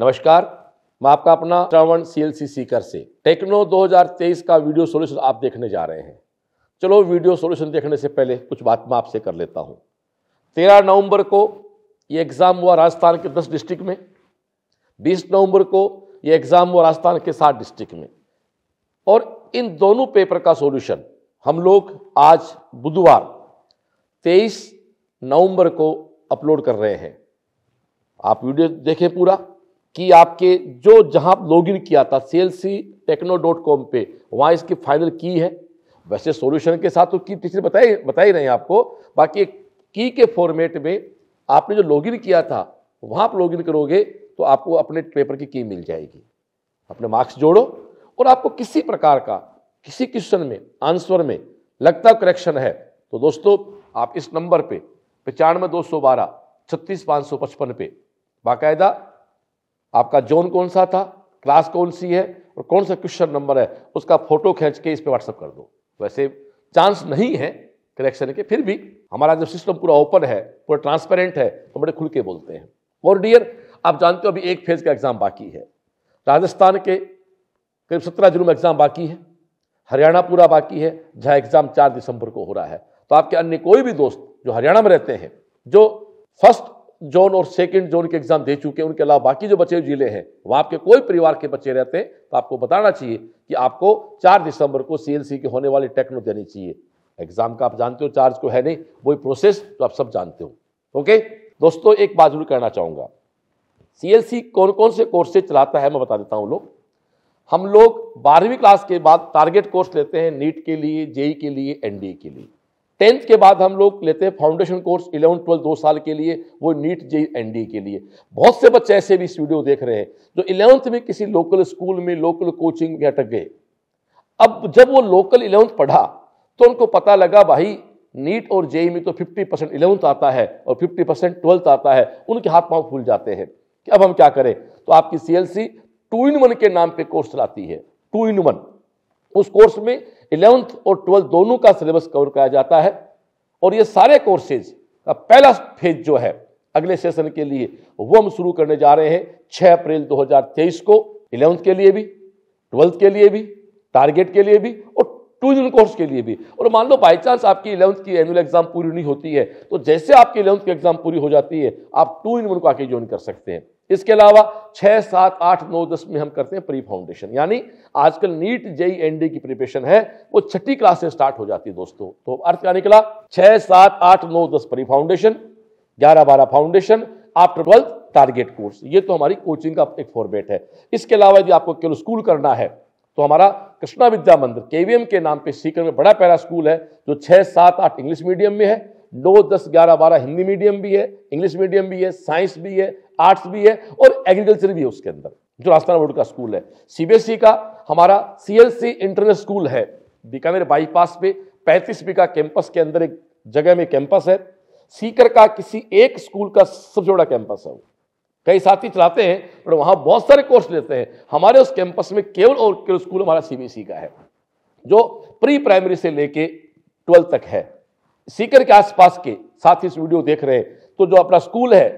नमस्कार, मैं आपका अपना Shravan C L C Sikar से टेक्नो 2023 का वीडियो सॉल्यूशन आप देखने जा रहे हैं। चलो वीडियो सॉल्यूशन देखने से पहले कुछ बात मैं आपसे कर लेता हूँ। तेरह नवंबर को ये एग्ज़ाम हुआ राजस्थान के दस डिस्ट्रिक्ट में। बीस नवंबर को ये एग्ज़ाम हुआ राजस्थान के सात डिस्ट्रिक्ट में। और इन दोनों पेपर का सॉल्यूशन हम लोग आज बुधवार तेईस नवंबर को अपलोड कर रहे हैं। आप वीडियो देखें पूरा। कि आपके जो जहाँ लॉगिन किया था सेल्सी टेक्नो डॉट कॉम पर वहाँ इसकी फाइनल की है। वैसे सॉल्यूशन के साथ तो की टीचर बताई बता ही रहे हैं आपको। बाकी की के फॉर्मेट में आपने जो लॉगिन किया था, वहाँ आप लॉगिन करोगे तो आपको अपने पेपर की की मिल जाएगी। अपने मार्क्स जोड़ो और आपको किसी प्रकार का, किसी क्वेश्चन में आंसर में लगता करेक्शन है। तो दोस्तों, आप इस नंबर पे, पचानवे दो सौ बारह, छत्तीस पाँच सौ पचपन पे बाकायदा आपका जोन कौन सा था? क्लास कौन सी है? और कौन सा क्वेश्चन नंबर है? उसका फ़ोटो खींच के इस पर व्हाट्सअप कर दो। वैसे चांस नहीं है करेक्शन के, फिर भी हमारा जब सिस्टम पूरा ओपन है, पूरा ट्रांसपेरेंट है तो बड़े खुल के बोलते हैं। और डियर आप जानते हो अभी एक फ़ेज़ का एग्ज़ाम बाकी है। राजस्थान के करीब सत्रह जिलों में एग्ज़ाम बाकी है। हरियाणा पूरा बाकी है, जहाँ एग्ज़ाम चार दिसंबर को हो रहा है। तो आपके अन्य कोई भी दोस्त जो हरियाणा में रहते हैं, जो फ़र्स्ट जोन और सेकंड जोन के एग्ज़ाम दे चुके हैं, उनके अलावा बाकी जो बचे हुए ज़िले हैं, वहाँ आपके कोई परिवार के बच्चे रहते हैं तो आपको बताना चाहिए कि आपको चार दिसंबर को सीएलसी के होने वाली टेक्नो देनी चाहिए। एग्ज़ाम का आप जानते हो, चार्ज को है नहीं, वही प्रोसेस तो आप सब जानते हो। ओके? दोस्तों, एक बात ज़रूर कहना चाहूँगा। सीएलसी कौन कौन से कोर्सेज चलाता है, मैं बता देता हूँ लोग। हम लोग बारहवीं क्लास के बाद टारगेट कोर्स लेते हैं, नीट के लिए, जेई के लिए, एनडीए के लिए। टेंथ के बाद हम लोग लेते हैं फाउंडेशन कोर्स इलेवन ट्वेल्थ दो साल के लिए, वो नीट जे एनडी के लिए। बहुत से बच्चे ऐसे भी इस वीडियो देख रहे हैं, जो इलेवंथ में किसी लोकल स्कूल में लोकल कोचिंग में अटक गए। अब जब वो लोकल इलेवंथ पढ़ा तो उनको पता लगा, भाई, नीट और जेई में तो 50 परसेंट इलेवंथ आता है और 50 परसेंट ट्वेल्थ आता है, उनके हाथ पाँव फूल जाते हैं। कि अब हम क्या करें? तो आपकी सीएलसी टू इन वन के नाम पे कोर्स चलाती है। टू इन वन उस कोर्स में इलेवंथ और ट्वेल्थ दोनों का सिलेबस कवर कराया जाता है और ये सारे कोर्सेज का पहला फ़ेज़ जो है, अगले सेशन के लिए वो हम शुरू करने जा रहे हैं 6 अप्रैल 2023 को, इलेवंथ के लिए भी, ट्वेल्थ के लिए भी, टारगेट के लिए भी और टू इन कोर्स के लिए भी। और मान लो बाई चांस आपकी इलेवंथ की एनुअल एग्ज़ाम पूरी नहीं होती है तो जैसे आपकी इलेवंथ की एग्ज़ाम पूरी हो जाती है, आप टू इन वन को आके ज्वाइन कर सकते हैं। इसके अलावा छह, सात, आठ, नौ, दस में हम करते हैं प्री फाउंडेशन। यानी आजकल नीट जेई एनडी की प्रिपरेशन है, वो छठी क्लास से स्टार्ट हो जाती है दोस्तों। तो अर्थ क्या निकला? छह, सात, आठ, नौ, दस प्री फाउंडेशन, ग्यारह, बारह foundation, after twelfth target course. ये तो हमारी कोचिंग का एक फॉर्मेट है। इसके अलावा यदि आपको केवल स्कूल करना है तो हमारा कृष्णा विद्या मंदिर, केवीएम के नाम पे सीकर में बड़ा पहला स्कूल है, जो छह, सात, आठ इंग्लिश मीडियम में है, नौ, दस, ग्यारह, बारह हिंदी मीडियम भी है, इंग्लिश मीडियम भी है, साइंस भी है आर्ट्स भी है और एग्रीकल्चर भी है उसके अंदर, जो राजस्थान बोर्ड का स्कूल है। सीबीएसई का हमारा सीएलसी इंटरनेट स्कूल है, बीकानेर बाईपास पे, पैंतीस बी का कैंपस के अंदर एक जगह में कैंपस है। सीकर का किसी एक स्कूल का सबसे बड़ा कैंपस है कई साथी चलाते हैं, पर वहाँ बहुत सारे कोर्स लेते हैं। हमारे उस कैंपस में केवल और केवल स्कूल हमारा सीबीएसई का है, जो प्री प्राइमरी से लेके ट्वेल्थ तक है। सीकर के आसपास के साथ इस वीडियो देख रहे हैं तो जो अपना स्कूल है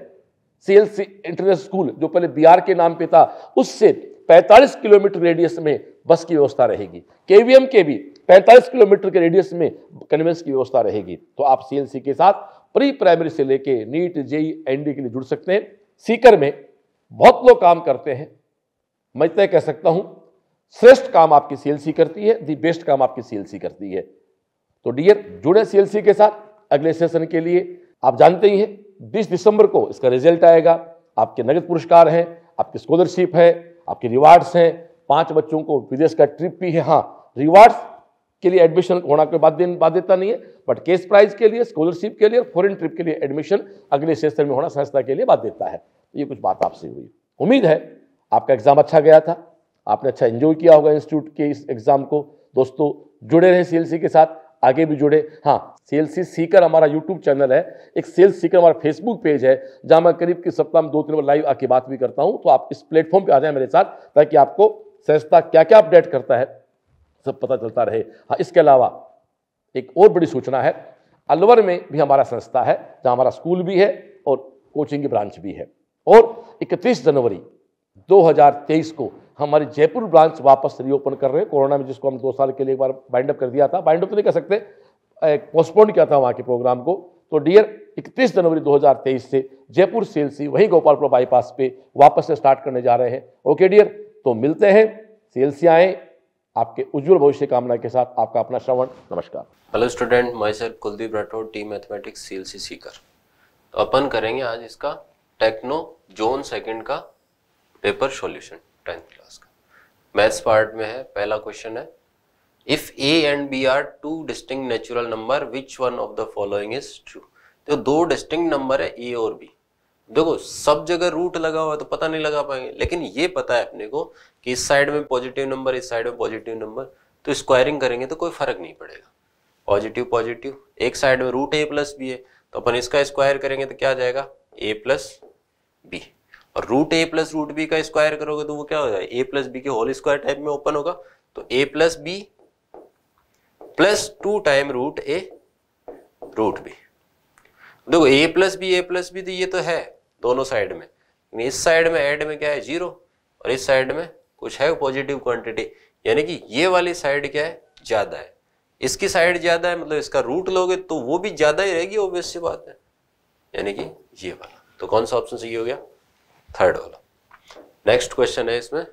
सीएलसी इंटरनेशनल स्कूल जो पहले बिहार के नाम पे था, उससे 45 किलोमीटर रेडियस में बस की व्यवस्था रहेगी। केवीएम के भी 45 किलोमीटर के रेडियस में कन्वेंस की व्यवस्था रहेगी। तो आप सीएलसी के साथ प्री प्राइमरी से लेके नीट जेई एनडी के लिए जुड़ सकते हैं। सीकर में बहुत लोग काम करते हैं। मैं तय कह सकता हूँ, श्रेष्ठ काम आपकी सीएलसी करती है, दी बेस्ट काम आपकी सीएलसी करती है। तो डियर जुड़े सीएलसी के साथ अगले सेशन के लिए, आप जानते ही हैं 20 दिसंबर को इसका रिज़ल्ट आएगा। आपके नगद पुरस्कार हैं, आपकी स्कॉलरशिप है, आपके रिवार्ड्स हैं। पाँच बच्चों को विदेश का ट्रिप भी है। हाँ रिवार्ड्स के लिए एडमिशन होना कोई बात बाध्यता नहीं है बट केस प्राइज के लिए स्कॉलरशिप के लिए और फॉरन ट्रिप के लिए एडमिशन अगले सेशन में होना संस्था के लिए बाध्यता है। तो ये कुछ बात आपसे हुई। उम्मीद है आपका एग्ज़ाम अच्छा गया था। आपने अच्छा एंजॉय किया होगा इंस्टीट्यूट के इस एग्ज़ाम को। दोस्तों, जुड़े रहे सीएलसी के साथ। आगे भी जुड़े। हाँ सेल्सी सीकर हमारा यूट्यूब चैनल है। एक सेल्स सीकर हमारा फेसबुक पेज है, जहाँ मैं करीब की सप्ताह में दो तीन बार लाइव आके बात भी करता हूँ। तो आप इस प्लेटफॉर्म पे आ जाए मेरे साथ, ताकि आपको संस्था क्या क्या अपडेट करता है, सब पता चलता रहे। हाँ इसके अलावा एक और बड़ी सूचना है, अलवर में भी हमारा संस्था है, जहाँ हमारा स्कूल भी है और कोचिंग की ब्रांच भी है। और इकतीस जनवरी 2023 को हमारी जयपुर ब्रांच वापस रीओपन कर रहे हैं। कोरोना में जिसको हम दो साल के लिए एक बार बाइंड अप कर दिया था। बाइंड अप तो नहीं कर सकते। पोस्टपोन किया था वहाँ के प्रोग्राम को। तो डियर 31 जनवरी 2023 से जयपुर सीएलसी वहीं गोपालपुर बाईपास पे वापस से स्टार्ट करने जा रहे हैं। ओके डियर तो मिलते हैं। सीएलसी आए। आपके उज्जवल भविष्य कामना के साथ आपका अपना श्रवण। नमस्कार। Hello student myself Kuldeep Rathore team mathematics C L C Sikar. तो अपन करेंगे आज इसका टेक्नो जोन सेकंड का पेपर सॉल्यूशन टेंथ क्लास का। मैथ्स पार्ट में है, पहला क्वेश्चन है, if A and B are two distinct natural number, which one of the following is true? तो दो डिस्टिंग नंबर है, ए और बी। देखो, सब जगह रूट लगा हुआ तो पता नहीं लगा पाएँगे, लेकिन ये पता है अपने को कि इस साइड में पॉजिटिव नंबर, इस साइड में पॉजिटिव नंबर तो स्क्वायरिंग करेंगे तो कोई फ़र्क नहीं पड़ेगा। पॉजिटिव पॉजिटिव, एक साइड में रूट ए प्लस बी है तो अपन इसका स्क्वायर करेंगे तो क्या आ जाएगा? A plus B. और root A plus root B का स्क्वायर करोगे तो वो क्या हो जाएगा ए प्लस बी के होल स्क्वायर टाइप में ओपन होगा। तो A plus B plus two time root A root B देखो A plus B A plus B तो ये तो है दोनों साइड में। इस साइड में ऐड में क्या है? ज़ीरो और इस साइड में कुछ है पॉजिटिव क्वांटिटी यानी कि ये वाली साइड क्या है? ज़्यादा है। इसकी साइड ज़्यादा है मतलब इसका रूट लोगे तो वो भी ज़्यादा ही रहेगी ऑब्वियस सी बात है। यानी कि ये वाला। तो कौन सा ऑप्शन सही हो गया? थर्ड वाला। नेक्स्ट क्वेश्चन है इसमें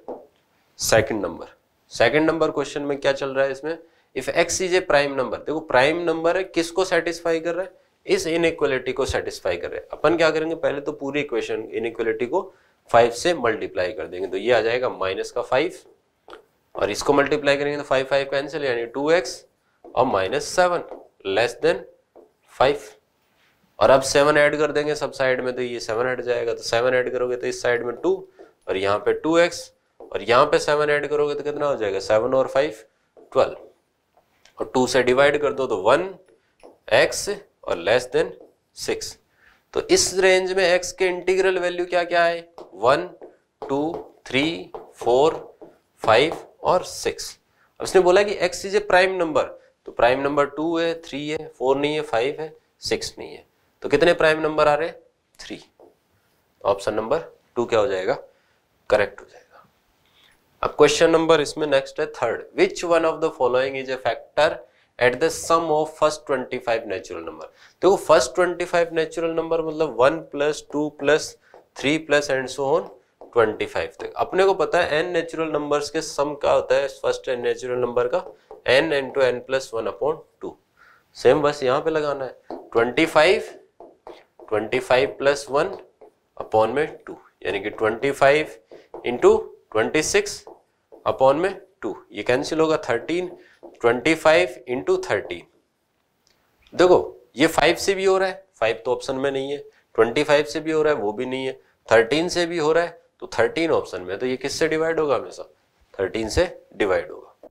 second number second number question में क्या चल रहा है इसमें? If X is a prime number देखो प्राइम नंबर है, किसको सेटिस्फाई कर रहा है? इस इनइक्वलिटी को सेटिस्फाई कर रहे हैं। अपन क्या करेंगे? पहले तो पूरी इक्वेशन इनइक्वलिटी को फाइव से मल्टीप्लाई कर देंगे। तो ये आ जाएगा माइनस का फाइव और इसको मल्टीप्लाई करेंगे तो फाइव फाइव कैंसिल यानी टू एक्स और minus seven less than five और अब सेवन ऐड कर देंगे सब साइड में तो ये सेवन हट जाएगा तो सेवन ऐड करोगे तो इस साइड में टू और यहाँ पे टू एक्स और यहाँ पे सेवन ऐड करोगे तो कितना हो जाएगा? सेवन और फाइव ट्वेल्व और टू से डिवाइड कर दो तो वन एक्स और लेस देन सिक्स तो इस रेंज में एक्स के इंटीग्रल वैल्यू क्या क्या है? One two three four five और सिक्स अब इसने बोला कि X is a prime number तो प्राइम नंबर टू है थ्री है फोर नहीं है फाइव है सिक्स नहीं है. तो कितने प्राइम नंबर आ रहे थ्री ऑप्शन नंबर टू क्या हो जाएगा? करेक्ट हो जाएगा. अब क्वेश्चन नंबर इसमें नेक्स्ट है third which one of the following is a factor at the sum of first twenty five natural number देखो first twenty five natural number मतलब one plus two plus three plus and so on twenty five तक. अपने को पता है N natural numbers के sum का होता है? फ़र्स्ट एन नेचुरल नंबर का N N two N plus one upon two same बस यहाँ पे लगाना है. Twenty five twenty five plus one upon में टू यानी कि twenty five into twenty six upon में टू ये कैंसिल होगा thirteen twenty five into thirty देखो, ये फाइव से भी हो रहा है फाइव तो ऑप्शन में नहीं है. ट्वेंटी फाइव से भी हो रहा है, वो भी नहीं है. थर्टीन से भी हो रहा है तो थर्टीन ऑप्शन में तो ये किससे डिवाइड होगा हमेशा? थर्टीन से डिवाइड होगा.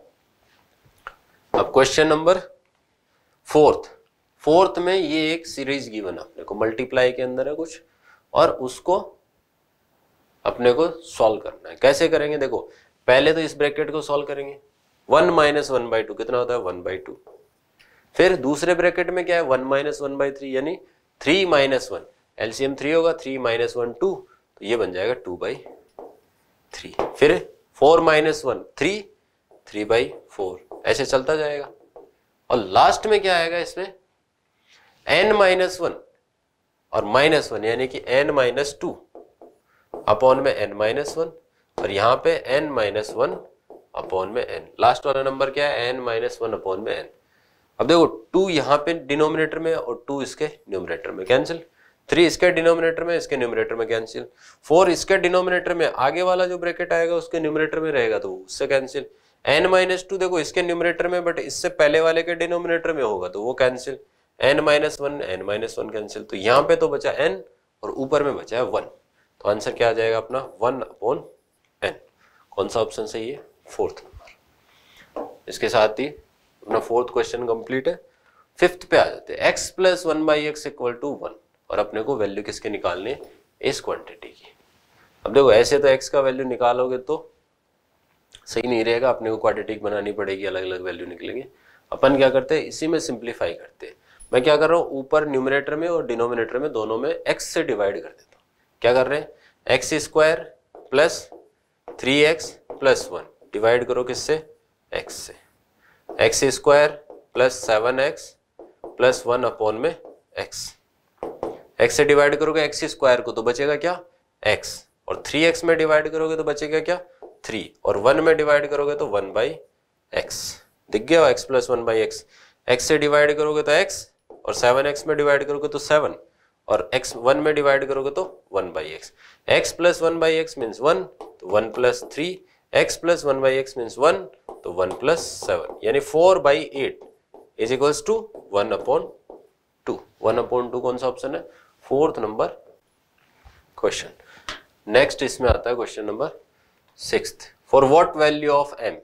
अब क्वेश्चन नंबर फोर्थ फोर्थ में ये एक सीरीज़ गिवन अपने को मल्टीप्लाई के अंदर है कुछ, और उसको अपने को सॉल्व करना है। कैसे करेंगे? देखो, पहले तो इस ब्रैकेट को सॉल्व करेंगे। One minus one by two, कितना होता है? One by two. फिर दूसरे ब्रैकेट में क्या है? One minus one by three, यानी three minus one. LCM three होगा, थ्री माइनस वन टू तो ये बन जाएगा टू बाई थ्री। फिर four minus one, three three by four, ऐसे चलता जाएगा। और लास्ट में क्या आएगा इसमें? एन माइनस वन और माइनस वन यानी कि एन माइनस टू अपॉन में एन माइनस वन और यहाँ पे एन माइनस वन अपॉन में एन लास्ट वाला नंबर क्या है? एन माइनस वन अपॉन में एन अब देखो टू यहाँ पे डिनोमिनेटर में और टू इसके न्यूमिनेटर में। कैंसिल थ्री इसके डिनोमिनेटर में, इसके न्यूमिनेटर में कैंसिल फोर इसके डिनोमिनेटर में, आगे वाला जो ब्रैकेट आएगा उसके न्यूमिनेटर में रहेगा तो उससे कैंसिल एन माइनस टू देखो, इसके न्यूमिनेटर में बट इससे पहले वाले के डिनोमिनेटर में होगा तो वो cancel N minus one N minus one cancel तो यहाँ पे तो बचा एन और ऊपर में बचा है वन तो आंसर क्या आ जाएगा अपना? वन अपॉन एन कौन सा ऑप्शन सही है? फोर्थ नंबर इसके साथ ही अपना फोर्थ क्वेश्चन कंप्लीट है. फिफ्थ पे आ जाते हैं. X plus one by X equal to one और अपने को वैल्यू किसके निकालने इस क्वांटिटी की. अब देखो, ऐसे तो एक्स का वैल्यू निकालोगे तो सही नहीं रहेगा. अपने को क्वाड्रेटिक बनानी पड़ेगी अलग अलग वैल्यू निकलेंगे. अपन क्या करते हैं? इसी में सिंप्लीफाई करते हैं. मैं क्या कर रहा हूँ? ऊपर न्यूमिनेटर में और डिनोमिनेटर में दोनों में एक्स से डिवाइड कर देता हूँ। क्या कर रहे हैं? X square plus three X plus one divide करो किससे? एक्स से। X square plus seven X plus one upon में एक्स एक्स से डिवाइड करोगे एक्स स्क्वायर को तो बचेगा क्या? एक्स और थ्री एक्स में डिवाइड करोगे तो बचेगा क्या? थ्री और वन में डिवाइड करोगे तो वन बाई एक्स दिख गया X plus one by X X से डिवाइड करोगे तो एक्स और सेवन एक्स में डिवाइड करोगे तो सेवन, और x वन में डिवाइड करोगे तो one by X. X plus one by X means one तो one plus three, X plus one by X means one तो वन प्लस सेवन, यानी four by eight is equals to one upon two. One upon two कौन सा option है? Fourth number question. Next इसमें आता है question number six for what value of M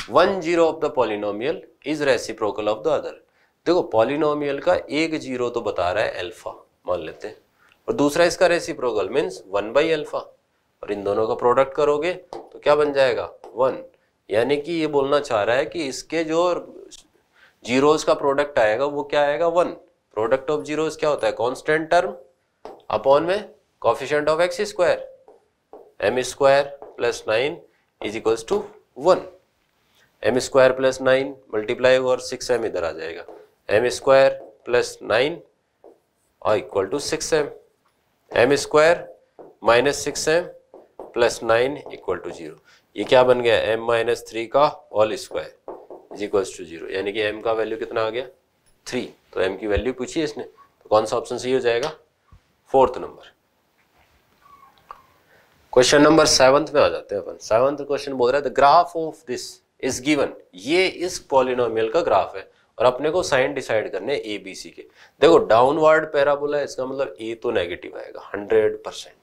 one zero of the polynomial is reciprocal of the other. देखो polynomial का एक zero तो बता रहा है अल्फ़ा मान लेते हैं। और दूसरा इसका reciprocal means one by alpha और इन दोनों का प्रोडक्ट करोगे तो क्या बन जाएगा? वन यानी कि ये बोलना चाह रहा है कि इसके जो जीरोस का प्रोडक्ट आएगा, वो क्या आएगा? वन प्रोडक्ट ऑफ़ जीरोस क्या होता है? कॉन्स्टेंट टर्म अपॉन में coefficient of X square M square plus nine is equals to one M square plus nine multiply और सिक्स एम इधर आ जाएगा। एम स्क्वायर प्लस नाइन और equal to six M M square minus six M plus nine equal to zero ये क्या बन गया? M minus three का all square is to zero यानी कि एम का वैल्यू कितना आ गया? थ्री तो एम की वैल्यू पूछी इसने। तो कौन सा ऑप्शन सही हो जाएगा? Fourth number question number seventh में आ जाते हैं अपन। सेवंथ क्वेश्चन बोल रहा है the graph of this is given ये इस पॉलिनोमियल का ग्राफ है। और अपने को साइन डिसाइड करने ए बी सी के। देखो डाउनवर्ड पैराबोला इसका मतलब ए तो नेगेटिव आएगा हंड्रेड परसेंट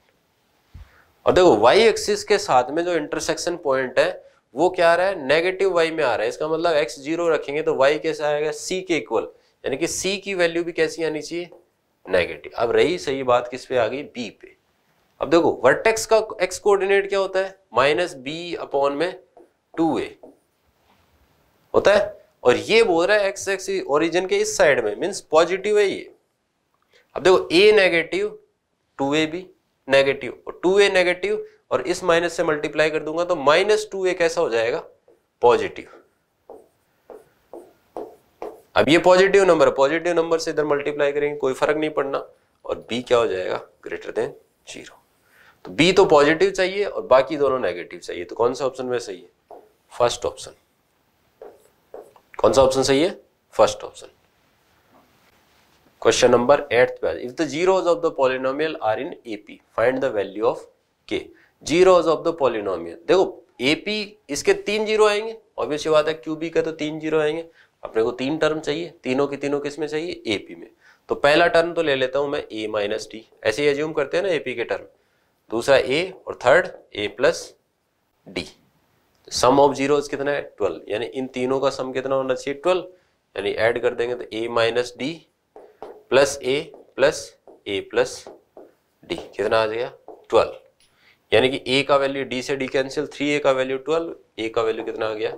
और देखो वाई एक्सिस के साथ में जो इंटरसेक्शन पॉइंट है, वो क्या रहा है? नेगेटिव वाई में आ रहा है। इसका मतलब एक्स ज़ीरो रखेंगे तो वाई कैसे आएगा? सी के इक्वल यानी कि सी की वैल्यू भी कैसी आनी चाहिए? नेगेटिव अब रही सही बात किस पे आ गई? बी पे। अब देखो वर्टेक्स का एक्स कोऑर्डिनेट क्या होता है? माइनस बी अपॉन में टू ए होता है? और ये बोल रहा है एक्स एक्स ओरिजिन के इस साइड में मीन्स पॉजिटिव है ये। अब देखो ए नेगेटिव टू ए भी नेगेटिव और टू ए नेगेटिव और इस माइनस से मल्टीप्लाई कर दूँगा तो माइनस टू ए कैसा हो जाएगा? पॉजिटिव अब ये पॉजिटिव नंबर पॉजिटिव नंबर से इधर मल्टीप्लाई करेंगे, कोई फ़र्क नहीं पड़ना, और बी क्या हो जाएगा? ग्रेटर देन ज़ीरो तो बी तो पॉजिटिव चाहिए, और बाकी दोनों नेगेटिव चाहिए। तो कौन सा ऑप्शन में सही है? फ़र्स्ट ऑप्शन कौन सा ऑप्शन सही है? First option question number eight पे if the zeros of the polynomial are in AP find the value of K zeros of the polynomial देखो एपी इसके तीन ज़ीरो आएँगे। ऑब्वियसली बात है क्यूबी का तो तीन ज़ीरो आएँगे। अपने को तीन टर्म चाहिए। तीनों के तीनों किसमें चाहिए? एपी में। तो पहला टर्म तो ले लेता हूँ मैं ए माइनस डी ऐसे ही एज्यूम करते हैं ना एपी के टर्म दूसरा ए और third A plus D sum of zero कितना है? ट्वेल्व यानी इन तीनों का सम कितना होना चाहिए? ट्वेल्व यानी ऐड कर देंगे तो A minus D plus A plus A plus D कितना आ जाएगा? ट्वेल्व यानी कि ए का वैल्यू डी से डी कैंसिल थ्री ए का वैल्यू ट्वेल्व ए का वैल्यू कितना आ गया?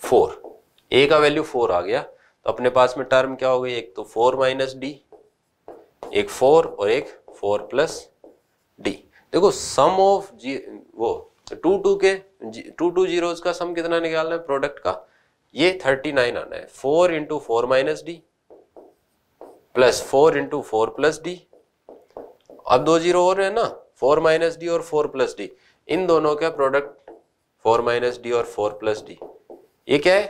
फोर ए का वैल्यू फोर आ गया. तो अपने पास में टर्म क्या हो गई? एक तो फोर माइनस डी एक फोर और एक फोर प्लस डी देखो सम ऑफ़ जी वो टू टू के, टू टू ज़ीरो का सम कितना निकालना है? प्रोडक्ट का। ये थर्टी नाइन आना है। Four into four minus D plus four into four plus D अब दो ज़ीरो और है ना? फोर माइनस डी और फोर प्लस डी इन दोनों का प्रोडक्ट फोर माइनस डी और फोर प्लस डी ये क्या है?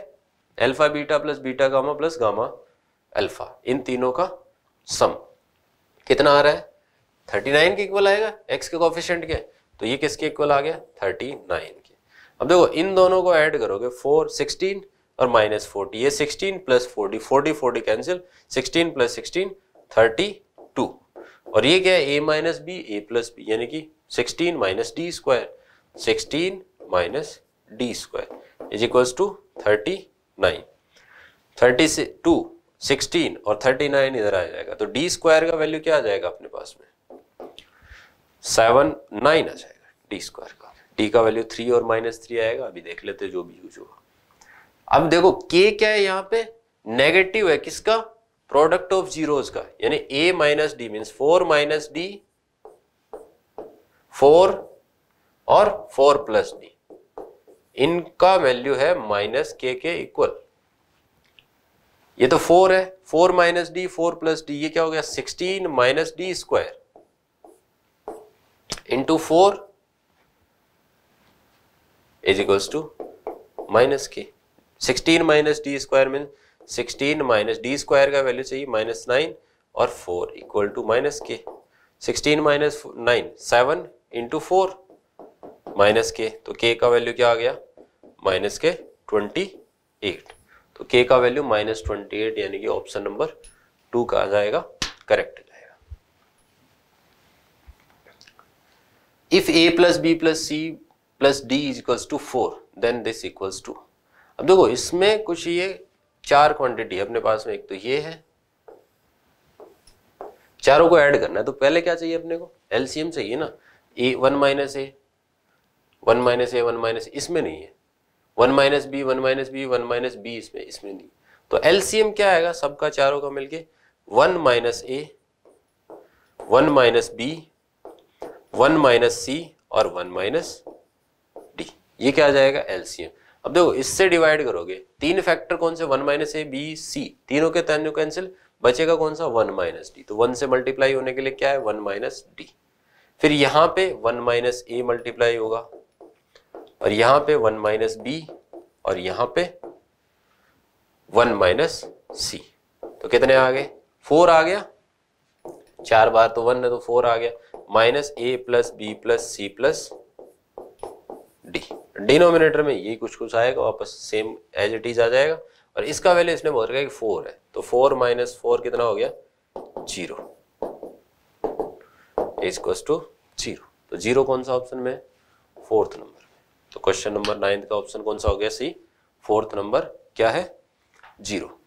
Alpha beta plus beta gamma plus gamma alpha इन तीनों का सम कितना आ रहा है? थर्टी नाइन के इक्वल आएगा। एक्स के कॉफिशियंट के तो ये किसके इक्वल आ गया? थर्टी नाइन के। अब देखो, इन दोनों को ऐड करोगे फोर सिक्सटीन और माइनस फोर्टी ये sixteen plus forty forty forty cancel sixteen plus sixteen thirty two और ये क्या है? A minus B A plus B यानी कि sixteen minus D square sixteen minus D square is equals to thirty nine thirty two sixteen और thirty nine इधर आ जाएगा। तो डी स्क्वायर का वैल्यू क्या आ जाएगा अपने पास में? सेवन नाइन आ जाएगा। डी स्क्वायर का। डी का वैल्यू थ्री और माइनस थ्री आएगा, अभी देख लेते जो भी यूज़ होगा। अब देखो के क्या है यहाँ पे? नेगेटिव है किसका? प्रोडक्ट ऑफ़ जीरोस का। यानी A minus D mean four minus D four और फोर प्लस डी इनका वैल्यू है माइनस के के इक्वल ये तो फोर है। Four minus D four plus D ये क्या हो गया? Sixteen minus D square into four is equals to minus K sixteen minus D square mean sixteen minus D square का वैल्यू चाहिए माइनस नाइन और four equal to minus K sixteen minus nine seven into four minus K तो k का value क्या आ गया? Minus के twenty eight तो के का वैल्यू माइनस ट्वेंटी एट यानी कि ऑप्शन नंबर टू का आ जाएगा? करेक्ट जाएगा. If A plus B plus C plus D is equals to four then this equals to अब देखो, इसमें कुछ ये चार क्वांटिटी अपने पास में, एक तो ये है। चारों को ऐड करना है तो पहले क्या चाहिए अपने को? एलसीएम चाहिए ना। A one minus A one minus A one minus इसमें नहीं है। One minus B one minus B one minus B इसमें इसमें नहीं। तो एलसीएम क्या आएगा सबका चारों का मिलके? One minus A one minus B one minus C और वन माइनस ये क्या आ जाएगा? एलसीएम अब देखो, इससे डिवाइड करोगे, तीन फैक्टर कौन से? One minus A B C तीनों के तीनों कैंसिल बचेगा कौन सा? वन माइनस डी तो वन से मल्टीप्लाई होने के लिए क्या है? वन माइनस डी फिर यहाँ पे वन माइनस ए मल्टीप्लाई होगा, और यहाँ पे वन माइनस बी और यहाँ पे वन माइनस सी तो कितने आ गए? फोर आ गया। चार बार तो वन है तो फोर आ गया। Minus A plus B plus C plus D denominator में ये कुछ कुछ आएगा, वापस सेम एज इट इज़ आ जाएगा। और इसका वैल्यू इसने बोल रखा है कि फोर है। तो फोर माइनस फोर कितना हो गया? ज़ीरो इज़ टू ज़ीरो तो ज़ीरो कौन सा ऑप्शन में है? फोर्थ नंबर में। तो क्वेश्चन नंबर नाइन्थ का ऑप्शन कौन सा हो गया? सी फोर्थ नंबर क्या है? Zero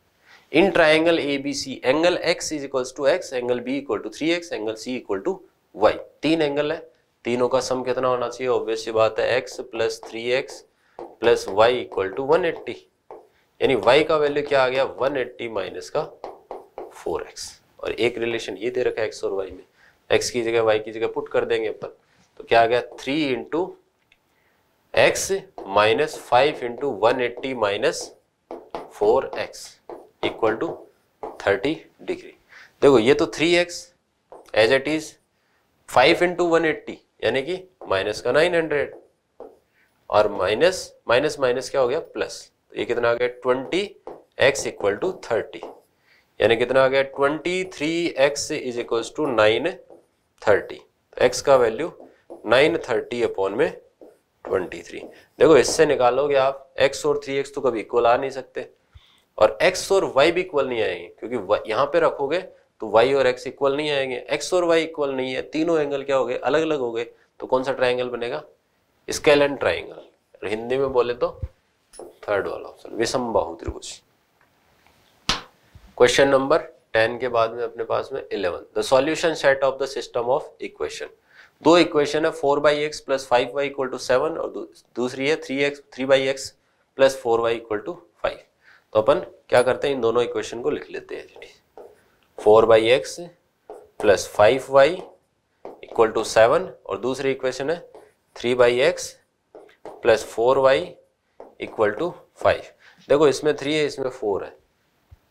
in triangle A B C angle X is equal to X angle B equal to three X angle C equal to Y तीन एंगल है। तीनों का सम कितना होना चाहिए? ऑब्वियसली बात है x plus three X plus Y equal to one eighty यानी y का वैल्यू क्या आ गया? 180 एट्टी माइनस का 4x और एक रिलेशन ये दे रखा है x और y में। x की जगह, y की जगह पुट कर देंगे अपन। तो क्या आ गया? Three into X minus five into one eighty minus four X equal to thirty degree देखो, ये तो three X as it is five into one eighty यानी कि माइनस का नाइन हंड्रेड। और माइनस माइनस माइनस क्या हो गया? प्लस। तो ये कितना आ गया? Twenty X equal to thirty. यानी कितना आ गया? Twenty three X is equal to nine thirty. X का वैल्यू नाइन थर्टी अपॉन में ट्वेंटी थ्री। देखो, इससे निकालोगे आप एक्स और थ्री एक्स तो कभी इक्वल आ नहीं सकते। और एक्स और वाई भी इक्वल नहीं आएँगे, क्योंकि यहाँ पे रखोगे तो वाई और एक्स इक्वल नहीं आएँगे। एक्स और वाई इक्वल नहीं है, तीनों एंगल क्या हो गए? अलग अलग हो गए। तो कौन सा ट्राइंगल बनेगा? स्केल ट्राइंगल हिंदी में बोले तो थर्ड वाला ऑप्शन विषम त्रिभुज। क्वेश्चन नंबर टेन के बाद में अपने पास में eleven the solution set of the system of equation दो इक्वेशन है four by X plus five Y equal to seven और दूसरी है three X three by X plus four Y equal to five तो अपन क्या करते हैं? इन दोनों इक्वेशन को लिख लेते हैं four by X plus five Y equal to seven और दूसरी इक्वेशन है three by X plus four Y equal to five देखो, इसमें थ्री है, इसमें फोर है।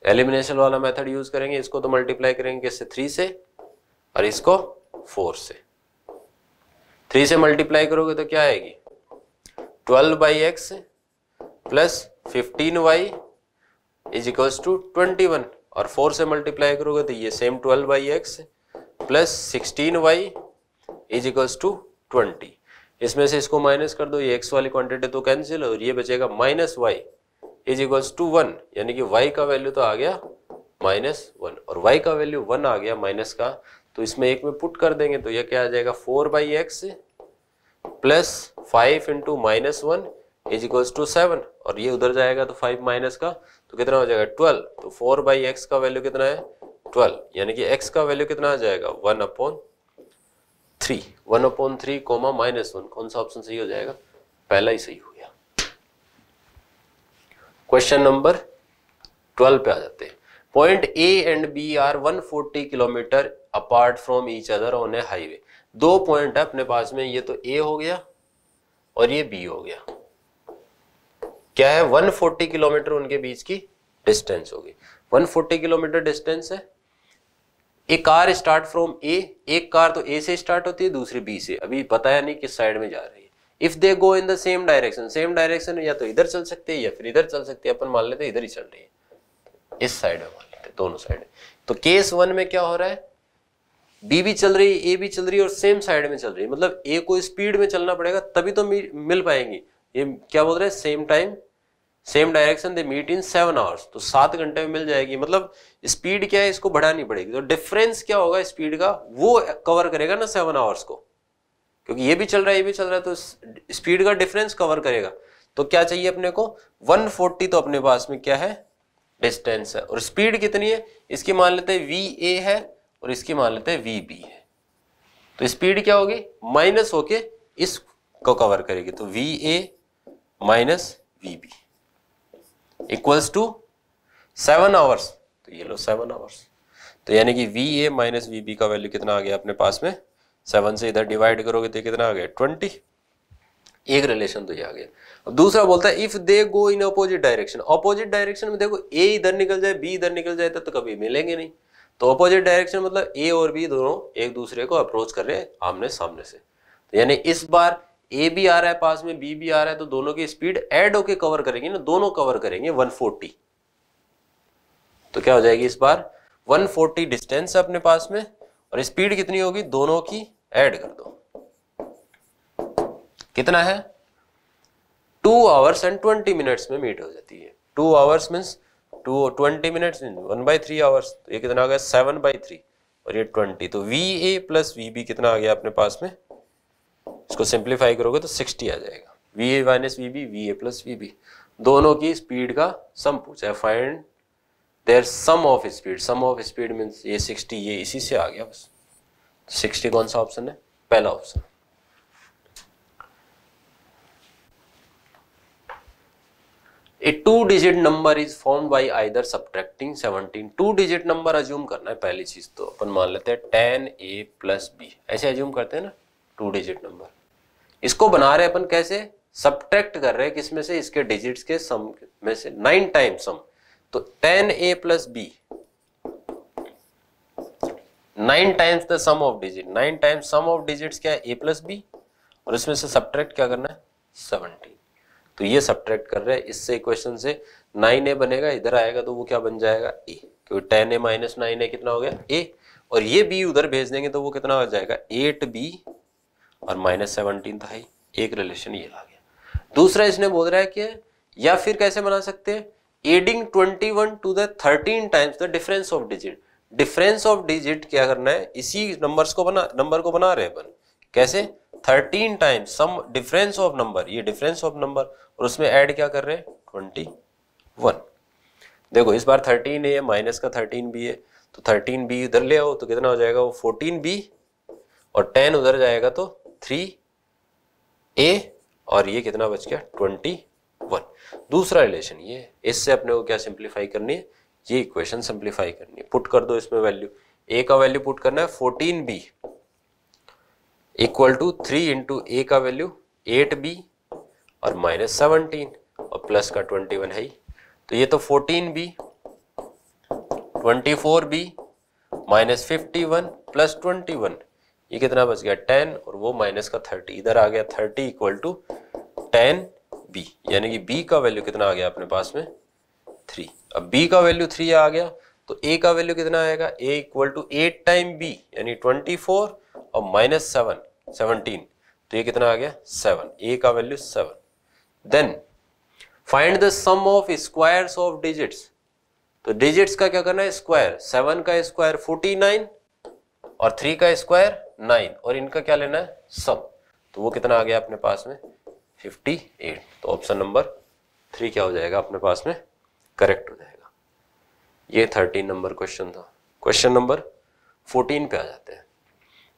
एलिमिनेशन वाला मेथड यूज़ करेंगे, इसको तो मल्टीप्लाई करेंगे किससे? थ्री से और इसको फोर से। थ्री से मल्टीप्लाई करोगे तो क्या आएगी? Twelve by X plus fifteen Y is equals to twenty one और फोर से मल्टीप्लाई करोगे तो ये same twelve by X plus sixteen Y is equals to twenty इसमें से इसको माइनस कर दो, ये एक्स वाली क्वांटिटी तो कैंसिल और ये बचेगा minus Y is equals to one यानी कि वाई का वैल्यू तो आ गया माइनस वन और वाई का वैल्यू वन आ गया माइनस का तो इसमें एक में पुट कर देंगे तो ये क्या आ जाएगा four by X plus five into minus one is equals to seven और ये उधर जाएगा तो फाइव माइनस का तो कितना हो जाएगा ट्वेल्व? तो फोर बाई एक्स का वैल्यू कितना है? ट्वेल्व। यानी कि एक्स का वैल्यू कितना आ जाएगा? One upon three. One upon three comma minus one. कौन सा ऑप्शन सही हो जाएगा? पहला ही सही हो गया। क्वेश्चन नंबर ट्वेल्व पे आ जाते हैं। Point A and B are 140 kilometre apart from each other on a highway. दो पॉइंट है अपने पास में। ये तो ए हो गया और ये बी हो गया। क्या है? 140 किलोमीटर उनके बीच की डिस्टेंस होगी। 140 किलोमीटर डिस्टेंस है। एक कार स्टार्ट फ्रॉम ए एक कार तो ए से स्टार्ट होती है, दूसरी बी से। अभी पता है नहीं किस साइड में जा रही है। If they go in the same direction same direction या तो इधर चल सकते हैं, या फिर इधर चल सकते हैं। अपन मान लेते इधर ही चल रही है। इस साइड में मान लेते दोनों साइड तो केस वन में क्या हो रहा है? बी भी चल रही है ए भी चल रही है और सेम साइड में चल रही है। मतलब ए को स्पीड में चलना पड़ेगा, तभी तो मिल पाएँगी। ये क्या बोल रहे हैं? Same time same direction they meet in seven hours तो सात घंटे में मिल जाएगी। मतलब स्पीड क्या है? इसको बढ़ानी पड़ेगी। तो डिफरेंस क्या होगा स्पीड का? वो कवर करेगा ना सेवन आवर्स को। क्योंकि ये भी चल रहा है, ये भी चल रहा है तो स्पीड का डिफरेंस कवर करेगा। तो क्या चाहिए अपने को? 140 तो अपने पास में क्या है? डिस्टेंस है। और स्पीड कितनी है? इसकी मान लेते हैं वी ए है और इसकी मान लेते हैं वी बी है। तो स्पीड क्या होगी? माइनस होके इसको कवर करेगी। तो V A minus V B equals to seven hours तो ये लो सेवन आवर्स तो यानी कि V A minus V B का वैल्यू कितना आ गया अपने पास में? सेवन से इधर डिवाइड करोगे तो कितना आ गया? ट्वेंटी एक रिलेशन तो ये आ गया। अब दूसरा बोलता है if they go in opposite direction opposite direction में देखो ए इधर निकल जाए बी इधर निकल जाए तो कभी मिलेंगे नहीं। तो अपोजिट डायरेक्शन मतलब ए और बी दोनों एक दूसरे को अप्रोच कर रहे हैं आमने सामने से। तो यानी इस बार ए भी आ रहा है पास में बी भी आ रहा है तो दोनों की स्पीड एड होके कवर करेंगे ना, दोनों कवर करेंगे 140 तो क्या हो जाएगी इस बार? 140 डिस्टेंस है अपने पास में, और स्पीड कितनी होगी? दोनों की ऐड कर दो। कितना है? Two hours and twenty minutes में मीट हो जाती है। Two hours means two twenty minutes one by three hours ये कितना आ गया? सेवन बाई थ्री और ये ट्वेंटी तो V A plus V B कितना आ गया अपने पास में? इसको सिंप्लीफाई करोगे तो सिक्सटी आ जाएगा। V A minus V B V A plus V B दोनों की स्पीड का सम पूछा है। Find their sum of speed sum of speed means ये सिक्सटी, ये इसी से आ गया बस। सिक्सटी कौन सा ऑप्शन है? पहला option a two digit number is form by either subtracting seventeen two digit number assume करना है पहली चीज़ तो। अपन मान लेते हैं टेन ए प्लस बी ऐसे अज्यूम करते हैं ना। Two digit number. इसको बना रहे अपन कैसे? सब्ट्रैक्ट कर रहे हैं किसमें से? इसके डिजिट्स के सम में से। Nine time sum. तो ten A plus B. Nine times the sum of digit. Nine times sum of digits क्या है? A plus B. और इसमें से सब्ट्रैक्ट क्या करना है? सेवनटीन तो ये सब्ट्रैक्ट कर रहे हैं। इससे इक्वेशन से नाइन ए बनेगा, इधर आएगा तो वो क्या बन जाएगा? ए। क्योंकि ten A minus nine A कितना हो गया? ए। और ये बी उधर भेज देंगे तो वो कितना हो जाएगा? एट बी और माइनस सेवनटीन था ही। एक रिलेशन ये आ गया। दूसरा इसने बोल रहा है कि, या फिर कैसे बना सकते हैं? Adding twenty one to the thirteen times the difference of digit difference of digit क्या करना है? इसी नंबर्स को बना नंबर को बना रहे अपन। कैसे? Thirteen times sum difference of number ये डिफरेंस ऑफ़ नंबर और उसमें ऐड क्या कर रहे हैं? ट्वेंटी वन देखो, इस बार थर्टीन ए माइनस का थर्टीन बी है। तो थर्टीन बी उधर ले आओ तो कितना हो जाएगा? वो फोर्टीन बी और टेन उधर जाएगा तो थ्री ए और ये कितना बच गया? ट्वेंटी वन दूसरा रिलेशन ये, इससे अपने को क्या सिंप्लीफाई करनी है? ये इक्वेशन सिंप्लीफाई करनी है। पुट कर दो इसमें वैल्यू ए का वैल्यू पुट करना है fourteen B equal to three into A का वैल्यू एट बी और माइनस सेवनटीन और प्लस का ट्वेंटी वन है ही। तो ये तो fourteen B twenty four B minus fifty one plus twenty one ये कितना बच गया? टेन, और वो माइनस का थर्टी। इधर आ गया thirty equal to ten B. यानी कि बी का वैल्यू कितना आ गया अपने पास में? थ्री। अब बी का वैल्यू थ्री आ गया तो ए का वैल्यू कितना आएगा? a equal to eight time B, यानी ट्वेंटी फोर, और माइनस सेवन, सेवनटीन। तो ये कितना आ गया? सेवन। ए का value seven. Then find the sum of squares of digits तो डिजिट्स का क्या करना है? स्क्वायर सेवन का स्क्वायर फोर्टी नाइन, और थ्री का स्क्वायर नाइन और इनका क्या लेना है? सम। तो वो कितना आ गया अपने पास में? Fifty eight. तो ऑप्शन नंबर थ्री क्या हो जाएगा अपने पास में? करेक्ट हो जाएगा। ये थर्टीन नंबर क्वेश्चन था। क्वेश्चन नंबर फोर्टीन पे आ जाते हैं।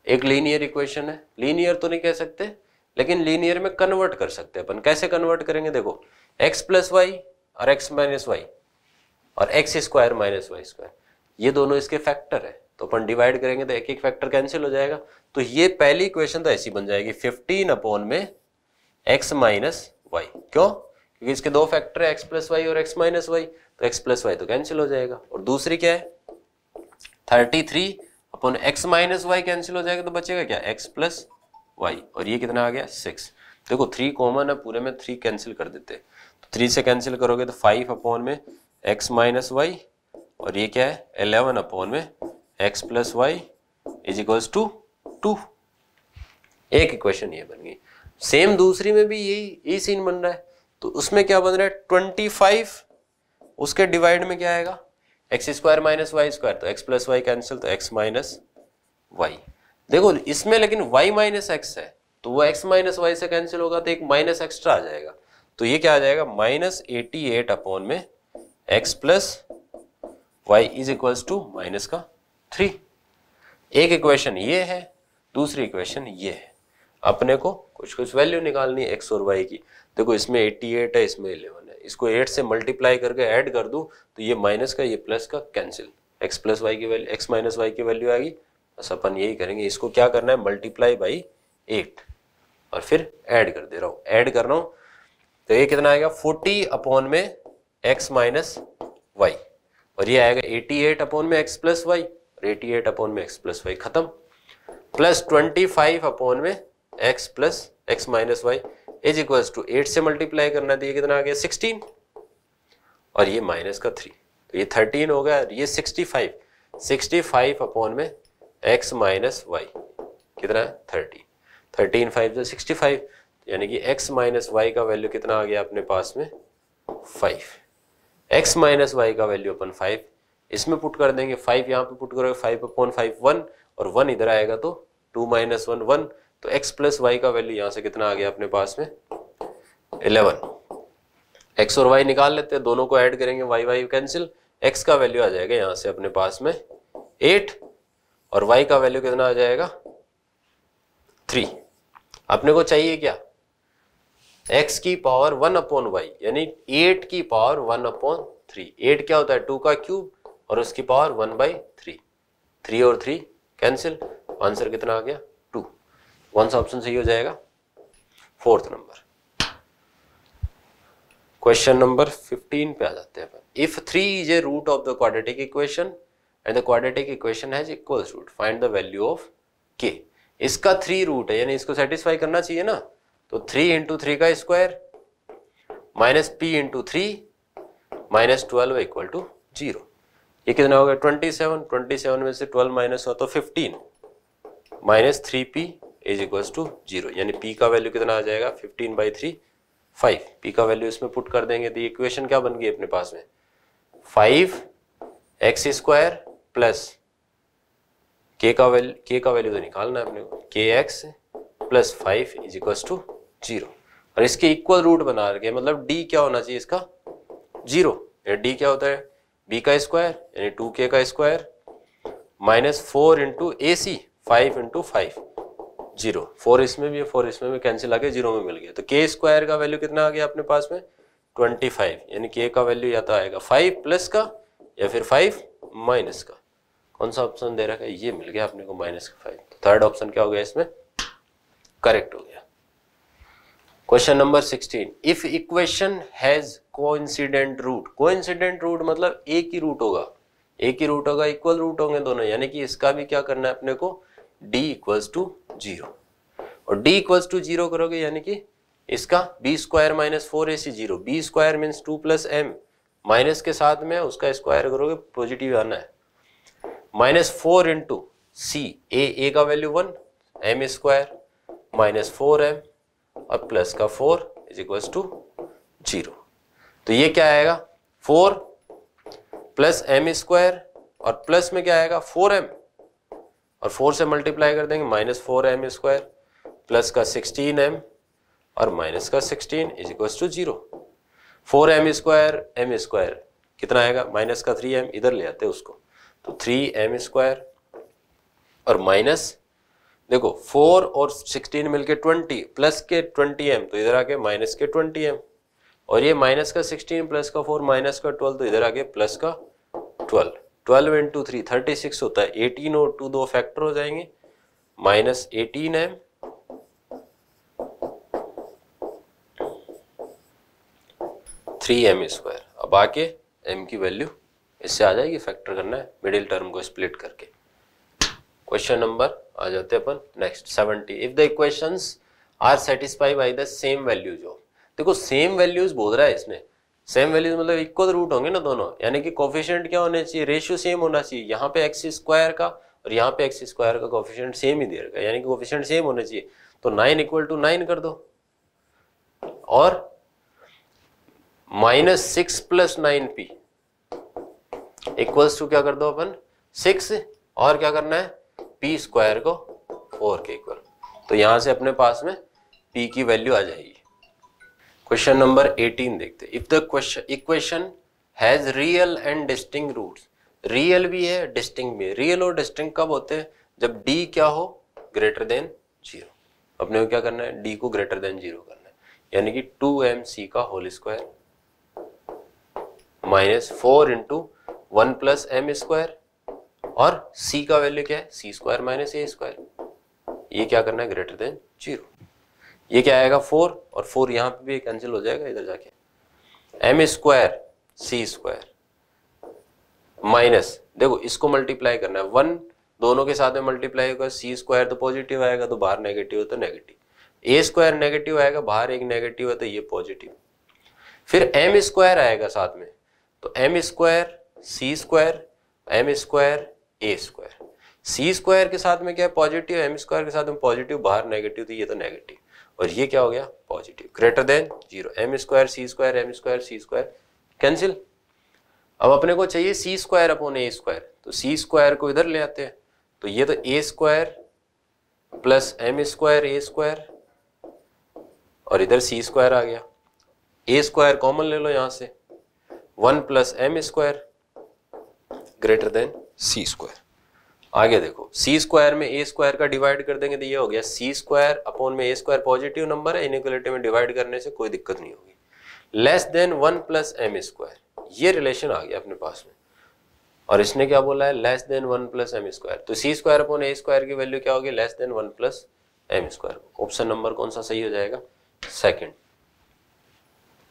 एक लीनियर इक्वेशन है। लीनियर तो नहीं कह सकते, लेकिन लीनियर में कन्वर्ट कर सकते हैं अपन। कैसे कन्वर्ट करेंगे? देखो एक्स प्लस वाई और एक्स माइनस वाई और X square minus Y square ये दोनों इसके फैक्टर है। तो अपन डिवाइड करेंगे तो एक एक फैक्टर कैंसिल हो जाएगा। तो ये पहली इक्वेशन तो ऐसी बन जाएगी फिफ्टीन अपॉन में एक्स माइनस वाई क्यों? क्योंकि इसके दो फैक्टर है एक्स प्लस वाई और एक्स माइनस वाई तो एक्स प्लस वाई तो कैंसिल हो जाएगा। और दूसरी क्या है? Thirty three upon X minus Y cancel हो जाएगा तो बचेगा क्या? एक्स प्लस वाई और ये कितना आ गया? सिक्स देखो थ्री कॉमन है, पूरे में थ्री कैंसिल कर देते तो थ्री से कैंसिल करोगे तो फाइव अपॉन में एक्स माइनस वाई और ये क्या है? एलेवन अपॉन में X plus Y is equals to two एक इक्वेशन ये बन गई। सेम दूसरी में भी यही यही सीन बन रहा है। तो उसमें क्या बन रहा है? ट्वेंटी फाइव उसके डिवाइड में क्या आएगा? X square minus Y square तो एक्स प्लस वाई कैंसिल तो एक्स माइनस वाई देखो, इसमें लेकिन वाई माइनस एक्स है। तो वो एक्स माइनस वाई से कैंसिल होगा तो एक माइनस एक्स्ट्रा आ जाएगा। तो ये क्या आ जाएगा? माइनस एटी एट अपॉन में X plus Y is equals to minus का थ्री। एक इक्वेशन ये है, दूसरी इक्वेशन ये है। अपने को कुछ कुछ वैल्यू निकालनी है एक्स और वाई की। देखो, इसमें 88 है, इसमें 11 है। इसको 8 से मल्टीप्लाई करके ऐड कर दूँ तो ये माइनस का, ये प्लस का कैंसिल एक्स प्लस वाई की वैल्यू एक्स माइनस वाई की वैल्यू आएगी। बस अपन यही करेंगे। इसको क्या करना है? मल्टीप्लाई बाई एट और फिर ऐड कर दे रहा हूँ। ऐड कर रहा हूँ तो ये कितना आएगा? फोर्टी अपॉन में एक्स माइनस वाई और ये आएगा एटी एट अपॉन में X plus Y eighty upon में एक्स प्लस वाई खत्म प्लस ट्वेंटी फाइव अपॉन में X plus X minus Y is equal to eight से मल्टीप्लाई करना तो कितना आ गया? सिक्सटीन और ये माइनस का थ्री तो ये थर्टीन हो गया ये sixty five sixty five upon में एक्स माइनस वाई कितना? है थर्टी थर्टीन फाइव जो सिक्सटी फाइव यानी कि एक्स माइनस वाई का वैल्यू कितना आ गया अपने पास में? फाइव एक्स माइनस वाई का वैल्यू अपन फाइव इसमें पुट कर देंगे फाइव यहाँ पे पुट करोगे फाइव अपॉन फाइव वन और वन इधर आएगा तो टू माइनस वन वन तो एक्स प्लस वाई का वैल्यू यहाँ से कितना आ गया अपने पास में? इलेवन एक्स और वाई निकाल लेते हैं, दोनों को ऐड करेंगे वाई वाई कैंसिल एक्स का वैल्यू आ जाएगा यहाँ से अपने पास में एट और वाई का वैल्यू कितना आ जाएगा? थ्री अपने को चाहिए क्या? एक्स की पावर वन अपॉन वाई यानी एट की power one upon three eight क्या होता है? टू का क्यूब और उसकी power one by three three और थ्री कैंसिल आंसर कितना आ गया? टू कौन सा ऑप्शन सही हो जाएगा? Fourth number question number fifteen पे आ जाते हैं if three is a root of the quadratic equation and the quadratic equation has equal root find the value of k इसका थ्री रूट है, यानी इसको सेटिस्फाई करना चाहिए ना? तो थ्री इंटू थ्री का square minus p into three minus twelve equal to zero ये कितना हो गया ट्वेंटी सेवन ट्वेंटी सेवन में से ट्वेल्व माइनस हो तो fifteen minus three p is equal to zero यानी पी का वैल्यू कितना आ जाएगा? Fifteen by three five p का वैल्यू इसमें पुट कर देंगे. तो इक्वेशन क्या बन गई अपने पास में? Five x square plus k का वैल्यू के का वैल्यू तो निकालना है अपने को. K x plus five is equal to zero और इसके इक्वल रूट बना रखे मतलब डी क्या होना चाहिए इसका? ज़ीरो डी क्या होता है? बी का स्क्वायर यानी टू के का square minus four into a c five into five zero four इसमें भी है फोर इसमें भी कैंसिल आके ज़ीरो में मिल गया। तो के स्क्वायर का वैल्यू कितना आ गया अपने पास में? ट्वेंटी फाइव यानी के का वैल्यू या तो आएगा फाइव प्लस का, या फिर फाइव माइनस का। कौन सा ऑप्शन दे रखा है? ये मिल गया अपने को माइनस का फाइव थर्ड ऑप्शन क्या हो गया इसमें? करेक्ट हो गया। Question number sixteen if equation has coincident root coincident root मतलब एक ही रूट होगा। एक ही रूट होगा इक्वल रूट होंगे दोनों। यानी कि इसका भी क्या करना है अपने को? D इक्वल्स टू ज़ीरो और d इक्वल्स टू ज़ीरो करोगे, यानी कि इसका b square minus four a c zero b square means two plus m minus के साथ में उसका स्क्वायर करोगे पॉजिटिव आना है। Minus four into c a a का value one m square minus four m और प्लस का four is equal to zero तो ये क्या आएगा? फोर प्लस एम स्क्वायर और प्लस में क्या आएगा? Four m. और फोर से मल्टीप्लाई कर देंगे, minus four m square plus का सिक्सटीन एम और माइनस का sixteen is equal to zero. Four m square m square, कितना आएगा? माइनस का थ्री एम, इधर ले आते उसको। तो थ्री एम स्क्वायर और माइनस, देखो, फोर और सिक्सटीन मिलके ट्वेंटी, प्लस के ट्वेंटी एम तो इधर आके माइनस के ट्वेंटी एम। और ये माइनस का सिक्सटीन, प्लस का फोर, माइनस का ट्वेल्व तो इधर आके प्लस का twelve. Twelve into three thirty six होता है। एटीन और टू दो फैक्टर हो जाएँगे। Minus eighteen m three m square अब आके एम की वैल्यू इससे आ जाएगी फैक्टर करना है मिडिल टर्म को स्प्लिट करके। क्वेश्चन नंबर आ जाते हैं अपन। Next seventy if the equations are satisfy by the same values of देखो सेम वैल्यूज़ बोल रहा है इसने सेम वैल्यूज़ मतलब इक्वल रूट होंगे ना दोनों। यानी कि कॉफिशियंट क्या होने चाहिए? रेशियो सेम होना चाहिए। यहाँ पे एक्स स्क्वायर का और यहाँ पे एक्स स्क्वायर का कोफिशिएंट सेम ही दे रखा है यानी कि कॉफिशियंट सेम होना चाहिए। तो नाइन इक्वल टू नाइन कर दो। और minus six plus nine p equals to क्या कर दो अपन? सिक्स और क्या करना है? पी स्क्वायर को फोर के इक्वल तो यहाँ से अपने पास में पी की वैल्यू आ जाएगी। क्वेश्चन नंबर 18 देखते if the question equation has real and distinct roots real भी है डिस्टिंग भी है। रियल और डिस्टिंग कब होते हैं? जब डी क्या हो? ग्रेटर देन ज़ीरो अपने को क्या करना है? डी को ग्रेटर देन ज़ीरो करना है। यानी कि टू एम सी का whole square minus four into one plus m square और c का वैल्यू क्या है? C square minus a square ये क्या करना है? ग्रेटर देन ज़ीरो ये क्या आएगा? फोर, और फोर यहाँ पे भी कैंसिल हो जाएगा इधर जाके। M square c square minus देखो, इसको मल्टीप्लाई करना है। वन दोनों के साथ में मल्टीप्लाई होगा। सी स्क्वायर तो पॉजिटिव आएगा तो बाहर नेगेटिव है तो नेगेटिव ए स्क्वायर नेगेटिव आएगा, बाहर एक नेगेटिव है तो ये पॉजिटिव फिर एम स्क्वायर आएगा साथ में। तो m square c square m square a square c square के साथ में क्या है? पॉजिटिव एम स्क्वायर के साथ में पॉजिटिव बाहर नेगेटिव तो ये तो नेगेटिव और ये क्या हो गया? Positive greater than zero m square c square m square c square cancel अब अपने को चाहिए c square upon a square तो सी स्क्वायर को इधर ले आते हैं। तो ये तो a square plus m square a square और इधर सी स्क्वायर आ गया। ए स्क्वायर कॉमन ले लो यहाँ से। One plus m square greater than c square आगे देखो सी स्क्वायर में ए स्क्वायर का डिवाइड कर देंगे तो ये हो गया सी स्क्वायर अपॉन में ए स्क्वायर पॉजिटिव नंबर है इनक्वलिटी में डिवाइड करने से कोई दिक्कत नहीं होगी। Less than one plus m square ये रिलेशन आ गया अपने पास में। और इसने क्या बोला है? Less than one plus m square तो c square upon a square की वैल्यू क्या होगी? Less than one plus m square option number कौन सा सही हो जाएगा? सेकेंड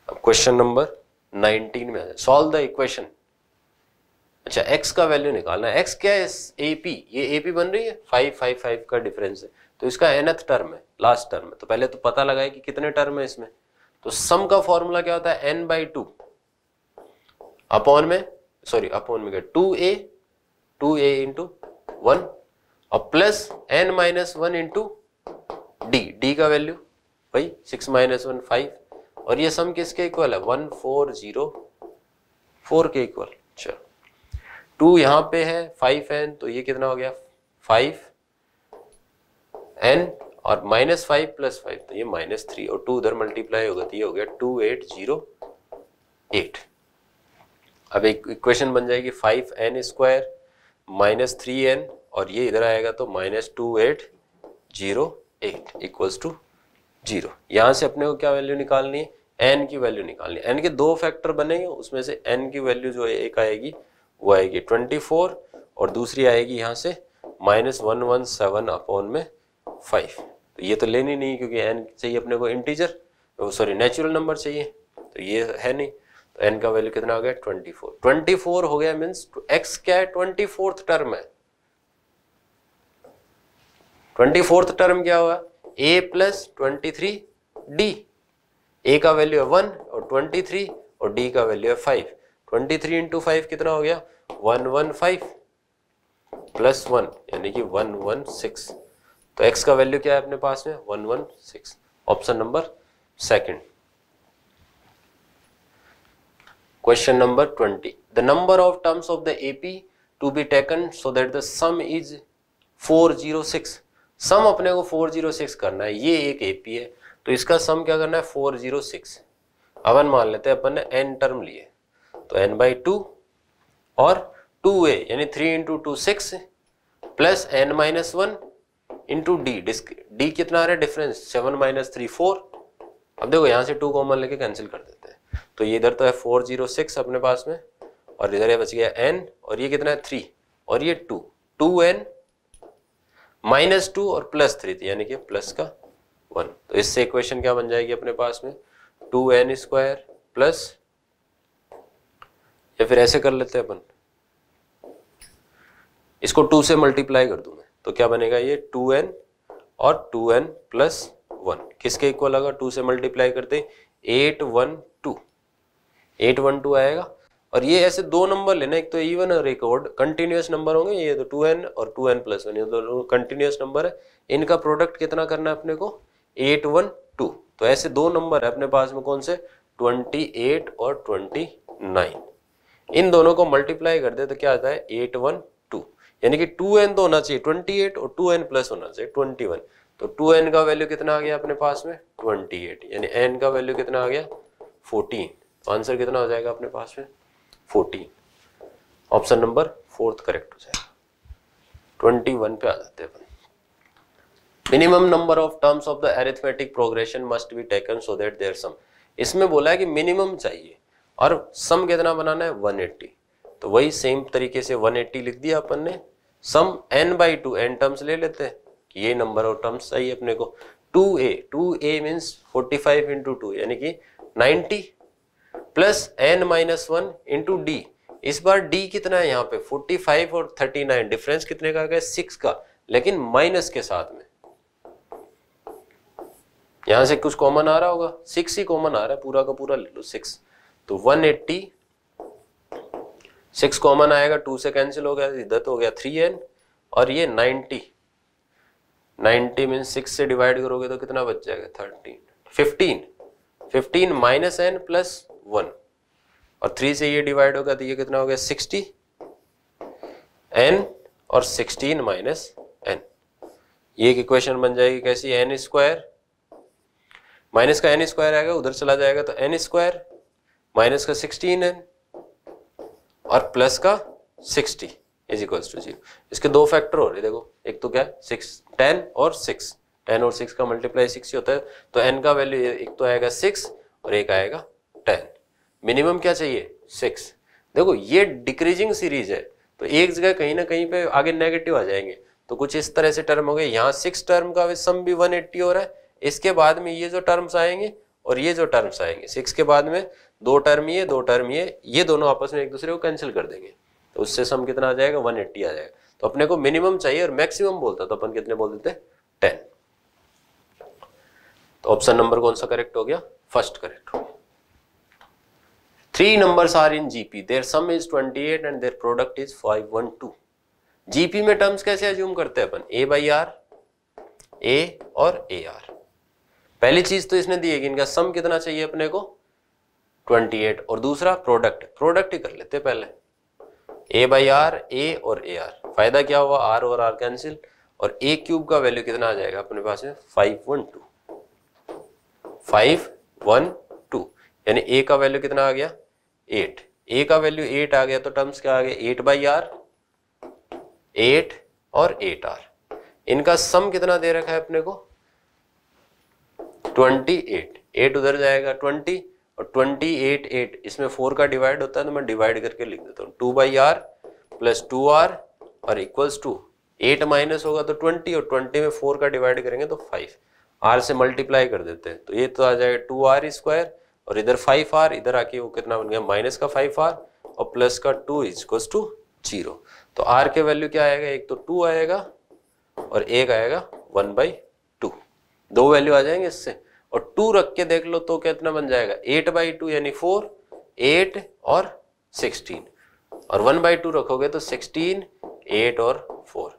अब क्वेश्चन नंबर 19 में आ जाए। सॉल्व द इक्वेशन अच्छा x का वैल्यू निकालना है। x क्या है? ए पी ये ए पी बन रही है? फाइव फाइव फाइव का डिफरेंस है। तो इसका एनथ टर्म है लास्ट टर्म है। तो पहले तो पता लगाए कि कितने टर्म है इसमें। तो सम का फॉर्मूला क्या होता है? एन बाई टू अपॉन में सॉरी अपॉन में क्या? Two a two a into one और plus n minus one into d d का वैल्यू भाई सिक्स माइनस वन फाइव और ये सम किसके इक्वल है? वन फोर ज़ीरो फोर के इक्वल चलो टू यहाँ पे है फाइव एन तो ये कितना हो गया? फाइव एन और माइनस फाइव प्लस फाइव तो ये माइनस थ्री और टू उधर मल्टीप्लाई होगा तो ये हो गया टू एट ज़ीरो एट अब एक इक्वेशन बन जाएगी five n square minus three n और ये इधर आएगा तो minus two eight zero eight equals to zero यहाँ से अपने को क्या वैल्यू निकालनी है? एन की वैल्यू निकालनी है। एन के दो फैक्टर बनेंगे उसमें से एन की वैल्यू जो है, एक आएगी वो आएगी ट्वेंटी फोर और दूसरी आएगी यहाँ से minus one one seven upon में फाइव। तो ये तो लेनी नहीं क्योंकि एन चाहिए अपने को इंटीजर सॉरी नेचुरल नंबर चाहिए। तो ये है नहीं। तो एन का वैल्यू कितना हो गया? Twenty four. ट्वेंटी फोर हो गया मीन्स एक्स क्या है? ट्वेंटी फोर्थ टर्म है। ट्वेंटी फोर्थ टर्म क्या हुआ? A plus twenty three d a का वैल्यू है वन और ट्वेंटी थ्री और डी का वैल्यू है five twenty three into five कितना हो गया? One one five plus one यानी कि वन वन सिक्स तो x का वैल्यू क्या है अपने पास में? One one six option number second question number twenty the number of terms of the AP to be taken so that the sum is four zero six sum अपने को four zero six करना है। ये एक AP है। तो इसका sum क्या करना है? फोर ज़ीरो सिक्स अपन मान लेते हैं, अपन ने एन टर्म लिए। तो एन बाई टू और टू ए यानी three into two six plus n minus one into d d कितना आ रहा है? Difference seven minus three four अब देखो, यहाँ से टू कॉमन लेके कैंसिल कर देते हैं। तो ये इधर तो है फोर ज़ीरो सिक्स अपने पास में, और इधर ये बच गया एन और ये कितना है? थ्री और ये two two n minus two और प्लस थ्री यानी कि प्लस का वन तो इससे इक्वेशन क्या बन जाएगी अपने पास में? टू एन स्क्वायर प्लस या फिर ऐसे कर लेते हैं अपन? इसको टू से मल्टीप्लाई कर दूँ मैं। तो क्या बनेगा ये? टू एन और टू एन प्लस वन किसके इक्वल आएगा टू से मल्टीप्लाई करते eight one two eight one two आएगा। और ये ऐसे दो नंबर लेना एक तो इवन और एक ओड कंटिन्यूस नंबर होंगे। ये तो टू एन और टू एन प्लस वन ये तो कंटिन्यूस नंबर है। इनका प्रोडक्ट कितना करना है अपने को? एट वन टू तो ऐसे दो नंबर है अपने पास में कौन से? ट्वेंटी एट और ट्वेंटी नाइन इन दोनों को मल्टीप्लाई कर दे तो क्या आता है? एट वन टू यानी कि टू एन तो होना चाहिए ट्वेंटी एट और टू एन प्लस होना चाहिए ट्वेंटी वन तो टू एन का वैल्यू कितना आ गया अपने पास में? ट्वेंटी एट यानी एन का वैल्यू कितना आ गया? फोर्टीन तो आंसर कितना हो जाएगा अपने पास में? Fourteen option number fourth correct हो जाएगा. ट्वेंटी वन पे आ जाते हैं minimum number of terms of the arithmetic progression must be taken so that there sum इसमें बोला है कि मिनिमम चाहिए. और सम कितना बनाना है? 180 तो वही सेम तरीके से 180 लिख दिया अपन ने। Sum n by two n terms ले लेते हैं। कि ये नंबर ऑफ़ टर्म्स चाहिए अपने को। 2a 2a means 45 five into two यानी कि 90 plus n minus one into d इस बार डी कितना है यहाँ पे? 45 और 39 डिफरेंस कितने का गया? सिक्स का। लेकिन माइनस के साथ में। यहाँ से कुछ कॉमन आ रहा होगा? सिक्स ही कॉमन आ रहा है। पूरा का पूरा ले लो सिक्स तो 180 सिक्स कॉमन आएगा टू से कैंसिल हो गया, इधर तो हो गया थ्री एन और ये 90 90 मीन सिक्स से डिवाइड करोगे तो कितना बच जाएगा? Thirteen fifteen fifteen minus n plus one और थ्री से ये डिवाइड होगा तो ये कितना हो गया? सिक्सटी एन और सिक्सटीन माइनस एन ये एक इक्वेशन बन जाएगी कैसी? एन स्क्वायर माइनस का एन स्क्वायर आएगा, उधर चला जाएगा तो एन स्क्वायर माइनस का सिक्सटीन एन और प्लस का sixty is equals to zero. इसके दो फैक्टर हो रहे देखो, एक तो क्या सिक्स, टेन और सिक्स। टेन और सिक्स का मल्टीप्लाई सिक्स ही होता है तो एन का वैल्यू एक तो आएगा सिक्स और एक आएगा टेन। मिनिमम क्या चाहिए? सिक्स। देखो, ये डिक्रीजिंग सीरीज़ है तो एक जगह कहीं ना कहीं पे आगे नेगेटिव आ जाएँगे। तो कुछ इस तरह से टर्म हो गए। यहाँ सिक्स टर्म का सम भी वन एट्टी हो रहा है। इसके बाद में ये जो टर्म्स आएँगे और ये जो टर्म्स आएँगे सिक्स के बाद में दो टर्म ये, दो टर्म ये ये दोनों आपस में एक दूसरे को कैंसिल कर देंगे। तो उससे सम कितना आ जाएगा? वन एट्टी आ जाएगा। तो अपने को मिनिमम चाहिए और मैक्सिमम बोलता तो अपन कितने बोल देते टेन तो ऑप्शन नंबर कौन सा करेक्ट हो गया? फ़र्स्ट करेक्ट हो गया। Three numbers are in GP their sum is 28 and their product is 512 GP में टर्म्स कैसे अज्यूम करते हैं अपन? ए बाई आर ए और ए आर पहली चीज़ तो इसने दी है कि इनका सम कितना चाहिए अपने को? 28 और दूसरा प्रोडक्ट प्रोडक्ट ही कर लेते पहले। ए बाई आर ए और ए आर फ़ायदा क्या हुआ? आर और आर कैंसिल और ए क्यूब का वैल्यू कितना आ जाएगा अपने पास five one two five one two यानी ए का वैल्यू कितना आ गया? एट ए का वैल्यू एट आ गया तो टर्म्स क्या आ गया एट बाई आर एट और एट आर इनका सम कितना दे रखा है अपने को? ट्वेंटी एट एट उधर जाएगा ट्वेंटी और ट्वेंटी एट एट इसमें फोर का डिवाइड होता है तो मैं डिवाइड करके लिख देता हूँ। Two by r plus two r और इक्वल्स टू एट माइनस होगा तो ट्वेंटी और ट्वेंटी में फोर का डिवाइड करेंगे तो फाइव आर से मल्टीप्लाई कर देते हैं। तो ये तो आ जाएगा टू आर स्क्वायर और इधर फाइव आर इधर आके वो कितना बन गया? माइनस का फाइव आर और प्लस का टू इजक्वल्स टू ज़ीरो तो आर के वैल्यू क्या आएगा? एक तो टू आएगा और एक आएगा वन बाई टू दो वैल्यू आ जाएँगे इससे। और टू रख के देख लो तो कितना बन जाएगा? एट बाई टू यानी फोर एट और सिक्सटीन और वन बाई टू रखोगे तो सिक्सटीन एट और फोर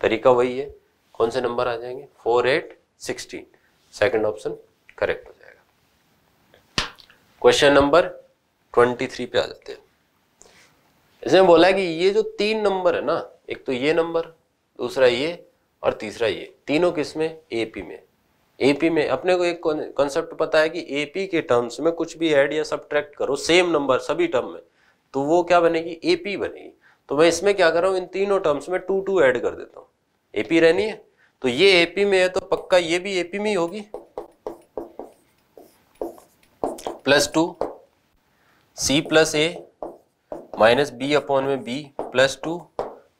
तरीका वही है। कौन से नंबर आ जाएँगे? Four eight sixteen second option correct हो जाएगा। क्वेश्चन नंबर ट्वेंटी थ्री पे आ जाते हैं। इसमें बोला है कि ये जो तीन नंबर है ना, एक तो ये नंबर दूसरा ये और तीसरा ये। तीनों किसमें एपी में। एपी में, अपने को एक कॉन्सेप्ट पता है कि एपी के टर्म्स में कुछ भी ऐड या सब्ट्रैक्ट करो सेम नंबर सभी टर्म में तो वो क्या बनेगी? एपी बनेगी। तो मैं इसमें क्या कर रहा हूँ? इन तीनों टर्म्स में टू टू ऐड कर देता हूँ। एपी रहनी है? तो ये एपी में है तो पक्का ये भी एपी में ही होगी। Plus two C plus A minus B upon में बी प्लस टू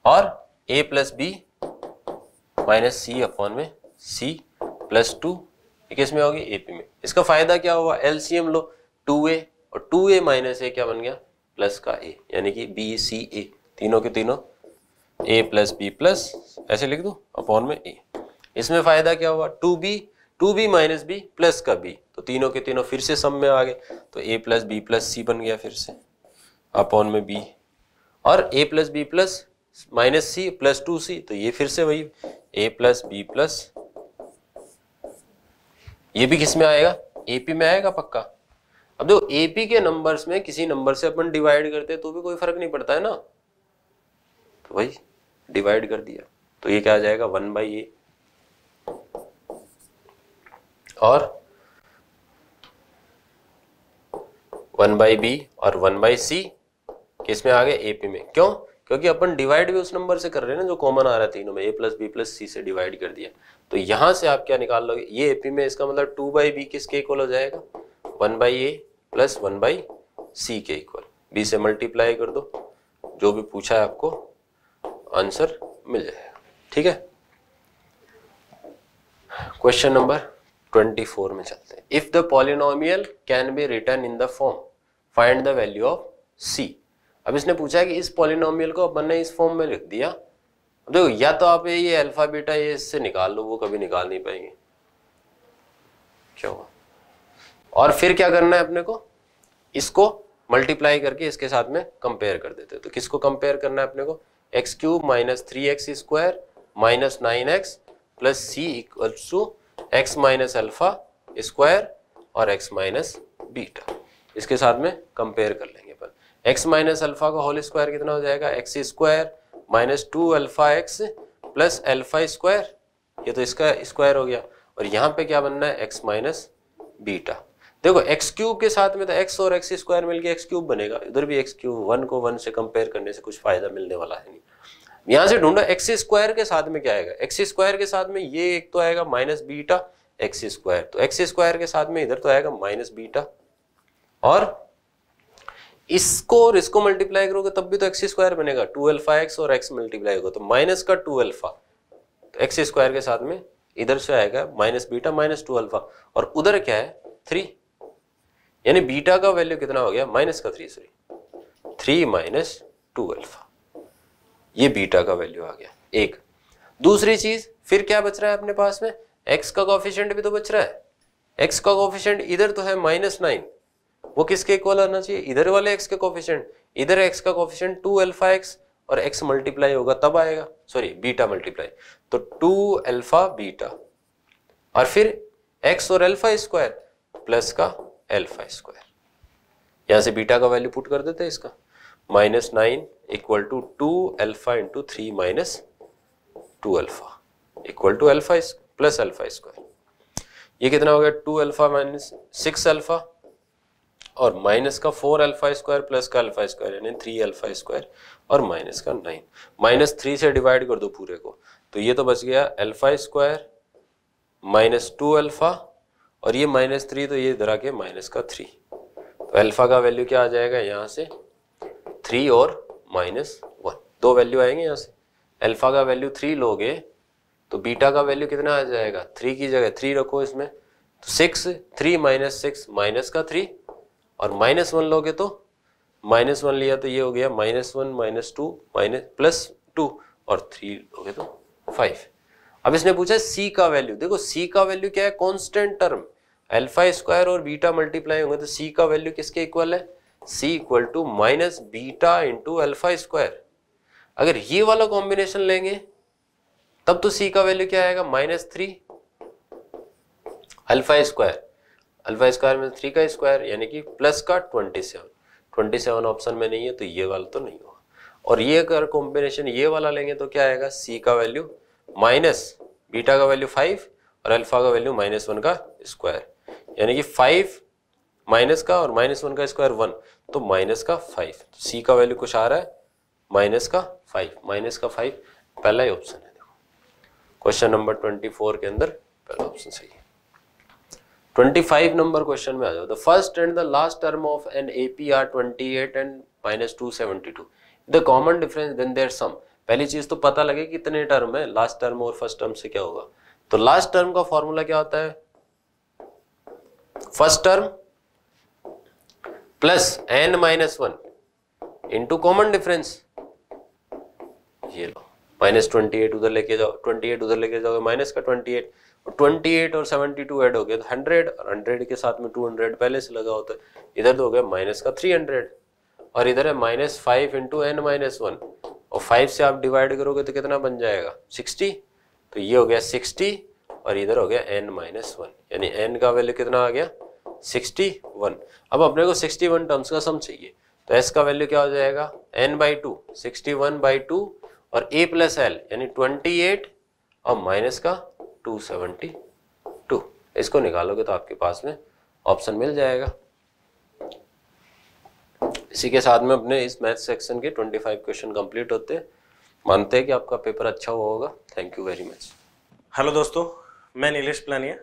और A plus B minus C upon में सी प्लस टू किसमें होगी? एपी में। इसका फ़ायदा क्या हुआ? एलसीएम लो, टू ए और टू ए माइनस ए क्या बन गया? प्लस का ए यानी कि बी सी ए तीनों के तीनों ए प्लस बी प्लस ऐसे लिख दो अपॉन में ए इसमें फ़ायदा क्या हुआ? Two B two B minus B plus का बी तो तीनों के तीनों फिर से सम में आ गए। तो A plus B plus C बन गया फिर से अपॉन में बी और A plus B plus minus C plus two C तो ये फिर से वही ए प्लस बी प्लस ये भी किसमें आएगा? एपी में आएगा पक्का? अब देखो एपी के नंबर्स में किसी नंबर से अपन डिवाइड करते तो भी कोई फ़र्क नहीं पड़ता, है ना? तो भाई डिवाइड कर दिया। तो ये क्या आ जाएगा? वन बाई ए और? वन बाई बी और वन बाई सी किसमें आ गए? एपी में। क्यों? क्योंकि अपन डिवाइड भी उस नंबर से कर रहे हैं ना, जो कॉमन आ रहा है तीनों में A plus B plus C से डिवाइड कर दिया। तो यहाँ से आप क्या निकाल लोगे? ये एपी में इसका मतलब टू बाई बी किसके इक्वल हो जाएगा? One by A plus one by C के इक्वल बी से मल्टीप्लाई कर दो। जो भी पूछा है आपको आंसर मिल जाएगा। ठीक है? क्वेश्चन नंबर ट्वेंटी फोर में चलते हैं। If the polynomial can be written in the form find the value of C अब इसने पूछा कि इस पॉलिनोमियल को अपन ने इस फॉर्म में लिख दिया। देखो, या तो आप ये अल्फ़ा बीटा ये इससे निकाल लो, वो कभी निकाल नहीं पाएँगे। क्या? हुआ और फिर क्या करना है अपने को? इसको मल्टीप्लाई करके इसके साथ में कंपेयर कर देते तो किसको कंपेयर करना है अपने को? X cube minus three X square minus nine X plus C equal to X minus alpha square और एक्स माइनस बीटा इसके साथ में कंपेयर कर लेंगे। एक्स माइनस अल्फ़ा का होल स्क्वायर कितना हो जाएगा? X square minus two alpha X plus alpha square ये तो इसका स्क्वायर हो गया। और यहाँ पे क्या बनना है? एक्स माइनस बीटा देखो एक्स क्यूब के साथ में तो एक्स और एक्स स्क्वायर मिलकर एक्स क्यूब बनेगा। इधर भी एक्स क्यूब वन को वन से कंपेयर करने से कुछ फ़ायदा मिलने वाला है नहीं। यहाँ से ढूंढो एक्स स्क्वायर के साथ में क्या आएगा? एक्स स्क्वायर के साथ में ये एक तो आएगा माइनस बीटा एक्स स्क्वायर तो एक्स स्क्वायर के साथ में इधर तो आएगा माइनस बीटा और इसको और इसको मल्टीप्लाई करोगे, तब भी तो एक्स स्क्वायर बनेगा। टू एल्फा एक्स और एक्स मल्टीप्लाई होगा तो माइनस का टू एल्फा तो एक्स स्क्वायर के साथ में इधर से आएगा minus beta minus two alpha और उधर क्या है? थ्री यानी बीटा का वैल्यू कितना हो गया? माइनस का three sorry three minus two alpha ये बीटा का वैल्यू आ गया, एक। दूसरी चीज़, फिर क्या बच रहा है अपने पास में? एक्स का कॉफिशियंट भी तो बच रहा है। एक्स का कॉफिशियंट इधर तो है माइनस नाइन वो किसके इक्वल आना चाहिए? इधर वाले एक्स के कॉफिशियंट इधर एक्स का कॉफिशियंट टू अल्फ़ा एक्स और एक्स मल्टीप्लाई होगा, तब आएगा। सॉरी बीटा मल्टीप्लाई तो टू अल्फ़ा बीटा और फिर एक्स और अल्फ़ा स्क्वायर प्लस का अल्फ़ा स्क्वायर यहाँ से बीटा का वैल्यू पुट कर देते हैं इसका। Minus nine equal to two alpha into three minus two alpha equal to alpha plus alpha square ये कितना हो गया? Two alpha minus six alpha और माइनस का फोर अल्फ़ा स्क्वायर प्लस का अल्फ़ा स्क्वायर यानी थ्री अल्फ़ा स्क्वायर और minus का नाइन माइनस थ्री से डिवाइड कर दो पूरे को। तो ये तो बच गया alpha square minus two alpha और ये माइनस थ्री तो ये इधर आके माइनस का थ्री तो अल्फ़ा का वैल्यू क्या आ जाएगा यहाँ से? थ्री और माइनस वन दो वैल्यू आएँगे यहाँ से। अल्फ़ा का वैल्यू थ्री लोगे तो बीटा का वैल्यू कितना आ जाएगा? थ्री की जगह थ्री रखो इसमें। तो six three minus six minus का थ्री और माइनस वन लोगे तो माइनस वन लिया तो ये हो गया minus one, minus two, minus plus two और थ्री लोगे तो फाइव। अब इसने पूछा सी का वैल्यू देखो सी का वैल्यू क्या है? कॉन्स्टेंट टर्म अल्फ़ा स्क्वायर और बीटा मल्टीप्लाई होंगे तो सी का वैल्यू किसके इक्वल है? C equal to minus beta into alpha square अगर ये वाला कॉम्बिनेशन लेंगे, तब तो सी का वैल्यू क्या आएगा? Minus three alpha square alpha square में थ्री का स्क्वायर, यानी कि प्लस का twenty seven twenty seven option में नहीं है तो ये वाला तो नहीं होगा और ये अगर कॉम्बिनेशन ये वाला लेंगे तो क्या आएगा? सी का वैल्यू माइनस बीटा का वैल्यू फाइव और अल्फ़ा का वैल्यू माइनस वन का स्क्वायर यानी कि फाइव माइनस का और माइनस वन का स्क्वायर वन तो माइनस का फाइव तो सी का वैल्यू कुछ आ रहा है माइनस का फाइव माइनस का फाइव पहला ही ऑप्शन है, देखो। क्वेश्चन नंबर ट्वेंटी फोर के अंदर, पहला ऑप्शन सही है। 25 नंबर क्वेश्चन में आ जाओ। The first and the last term of an AP are 28 and minus two seventy two the common difference then their sum पहली चीज़ तो पता लगे कितने टर्म है लास्ट टर्म और फ़र्स्ट टर्म से क्या होगा। तो लास्ट टर्म का फॉर्मूला क्या होता है? First term plus N minus one into common difference ये लो माइनस ट्वेंटी एट उधर लेके जाओ ट्वेंटी एट उधर लेके जाओगे माइनस का ट्वेंटी एट ट्वेंटी एट और सेवेंटी टू एड हो गया तो हंड्रेड, और हंड्रेड के साथ में टू हंड्रेड पहले से लगा होता है इधर तो हो गया माइनस का थ्री हंड्रेड, और इधर है minus five into N minus one, और फाइव से आप डिवाइड करोगे तो कितना बन जाएगा? सिक्सटी तो ये हो गया सिक्सटी, और इधर हो गया एन माइनस वन, यानी एन का वैल्यू कितना आ गया? Sixty one. अब अपने को सिक्सटी वन टर्म्स का सम चाहिए तो एस का वैल्यू क्या हो जाएगा? N by two, sixty one by two, और ए प्लस एल, यानी ट्वेंटी एट, और माइनस का टू सेवेंटी टू इसको निकालोगे तो आपके पास में ऑप्शन मिल जाएगा। इसी के साथ में अपने इस मैथ सेक्शन के 25 क्वेश्चन कंप्लीट होते हैं। मानते हैं कि आपका पेपर अच्छा हुआ होगा। Thank you very much hello दोस्तों, मैं नीलेश प्लानिया।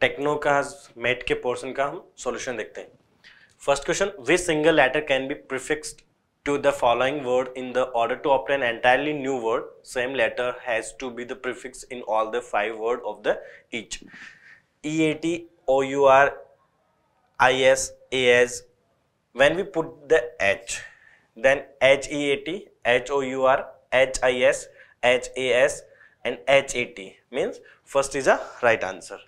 टेक्नो का मैथ के पोर्शन का हम सॉल्यूशन देखते हैं। First question which single letter can be prefixed to the following word in the order to obtain entirely new word. Same letter has to be the prefix in all the five word of the each. Eat our is as when we put the h then h eat h o u r h i s h a s and h a t. Means first is a right answer.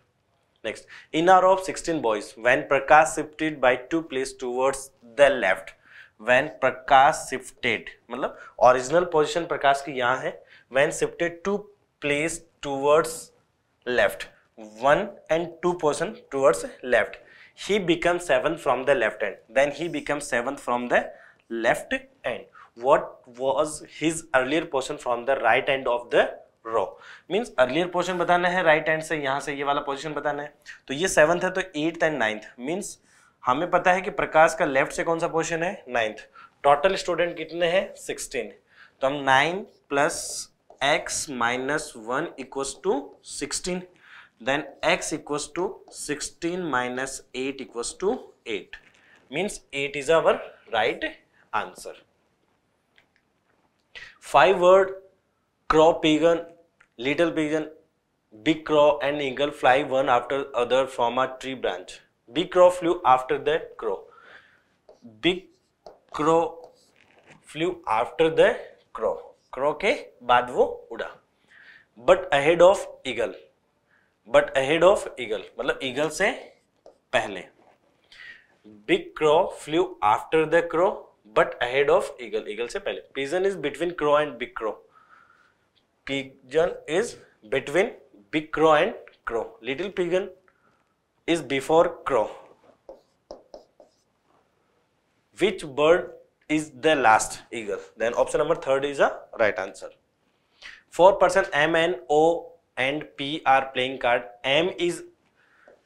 Next. In our row of 16 boys when prakash shifted by two place towards the left when Prakash shifted मतलब original position Prakash की यहाँ है when shifted two place towards left one and two position towards left he become seven from the left end then he become seven from the left end what was his earlier position from the right end of the row means earlier position बताना है right right end से यहाँ से ये वाला position बताना है। तो ये सेवंथ है तो एट्थ एंड नाइन्थ मीन्स हमें पता है कि प्रकाश का लेफ़्ट से कौन सा पोजिशन है? नाइन्थ। टोटल स्टूडेंट कितने हैं? सिक्सटीन। तो हम nine plus X minus one equals to sixteen then X equals to sixteen minus eight equals to eight means eight is our right answer five word crow pigeon little pigeon big crow and eagle fly one after other from a tree branch Big crow flew after the crow. Big crow flew after the crow. crow के बाद वो उड़ा. But ahead of eagle but ahead of eagle मतलब eagle से पहले. Big crow flew after the crow but ahead of eagle eagle से पहले. Pigeon is between crow and big crow pigeon is between big crow and crow little pigeon is before crow. Which bird is the last eagle? Then option number third is a right answer. Four person m and o and p are playing card. M is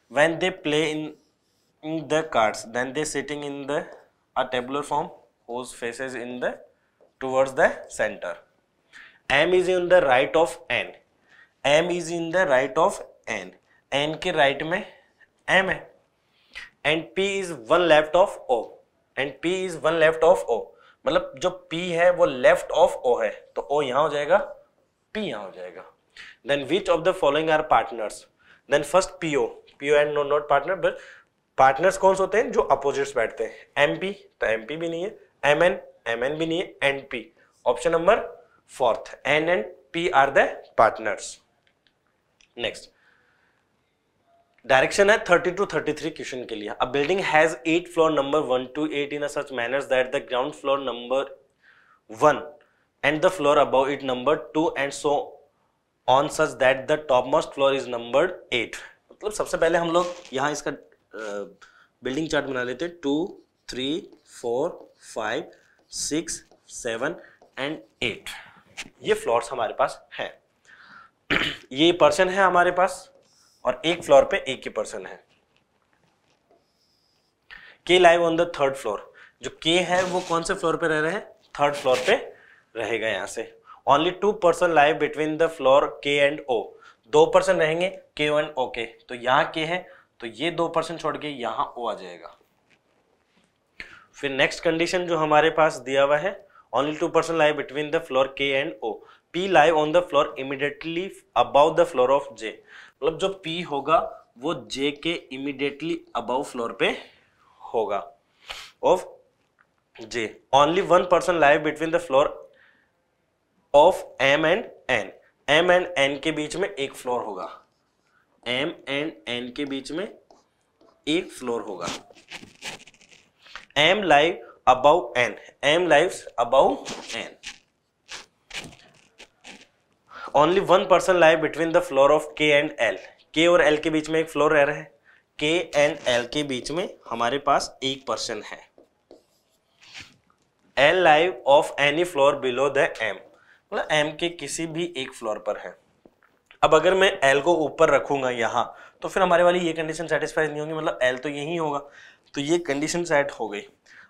when they play in, in the cards. Then they sitting in the a tabular form whose faces in the towards the center. M is in the right of n. M is in the right of N. N ke right mein. M है and P is one left of O and P is one left of O मतलब जो P है, वो left of ओ है. तो ओ यहाँ हो जाएगा पी यहाँ हो जाएगा. Then which of the following are partners then first PO PO and no not partner but partners कौन से होते हैं? जो अपोजिट्स बैठते हैं. एम पी तो एम पी भी नहीं है. एम एन एम एन भी नहीं है. And P option number fourth N and P are the partners next direction है 30 टू 33 क्वेश्चन के लिए। A building has eight floor number one two eight in such manners that the ground floor number one and the floor above it number two and so on such that the top most floor is number eight मतलब सबसे पहले हम लोग यहाँ इसका building chart बना लेते हैं। Two three four five six seven and eight ये फ्लोर्स हमारे पास हैं। ये पर्सन है हमारे पास। और एक फ्लोर पे एक ही पर्सन है। K live on the third floor जो के है, वो कौन से फ्लोर पे रह रहे हैं? थर्ड फ्लोर पे रहेगा यहाँ से। Only two person live between the floor K and O दो पर्सन रहेंगे के एंड ओ के। तो यहाँ के है तो ये दो पर्सन छोड़ के यहाँ ओ आ जाएगा। फिर नेक्स्ट कंडीशन जो हमारे पास दिया हुआ है only two person live between the floor K and O P live on the floor immediately above the floor of J मतलब जो P होगा, वो J के इमिडिएटली अबव फ्लोर पे होगा. Of J only one person live between the floor of M and N M and N के बीच में एक फ्लोर होगा. एम एंड एन के बीच में एक फ्लोर होगा. M live above N M live above N only one person live between the floor of K and L K और एल के बीच में एक फ्लोर रह रहा है। के एंड एल के बीच में हमारे पास एक पर्सन है। L live of any floor below the M मतलब एम के किसी भी एक फ्लोर पर है। अब अगर मैं एल को ऊपर रखूँगा यहाँ तो फिर हमारे वाली ये कंडीशन सेटिस्फाई नहीं होगी। मतलब एल तो यही होगा। तो ये कंडीशन सेट हो गई।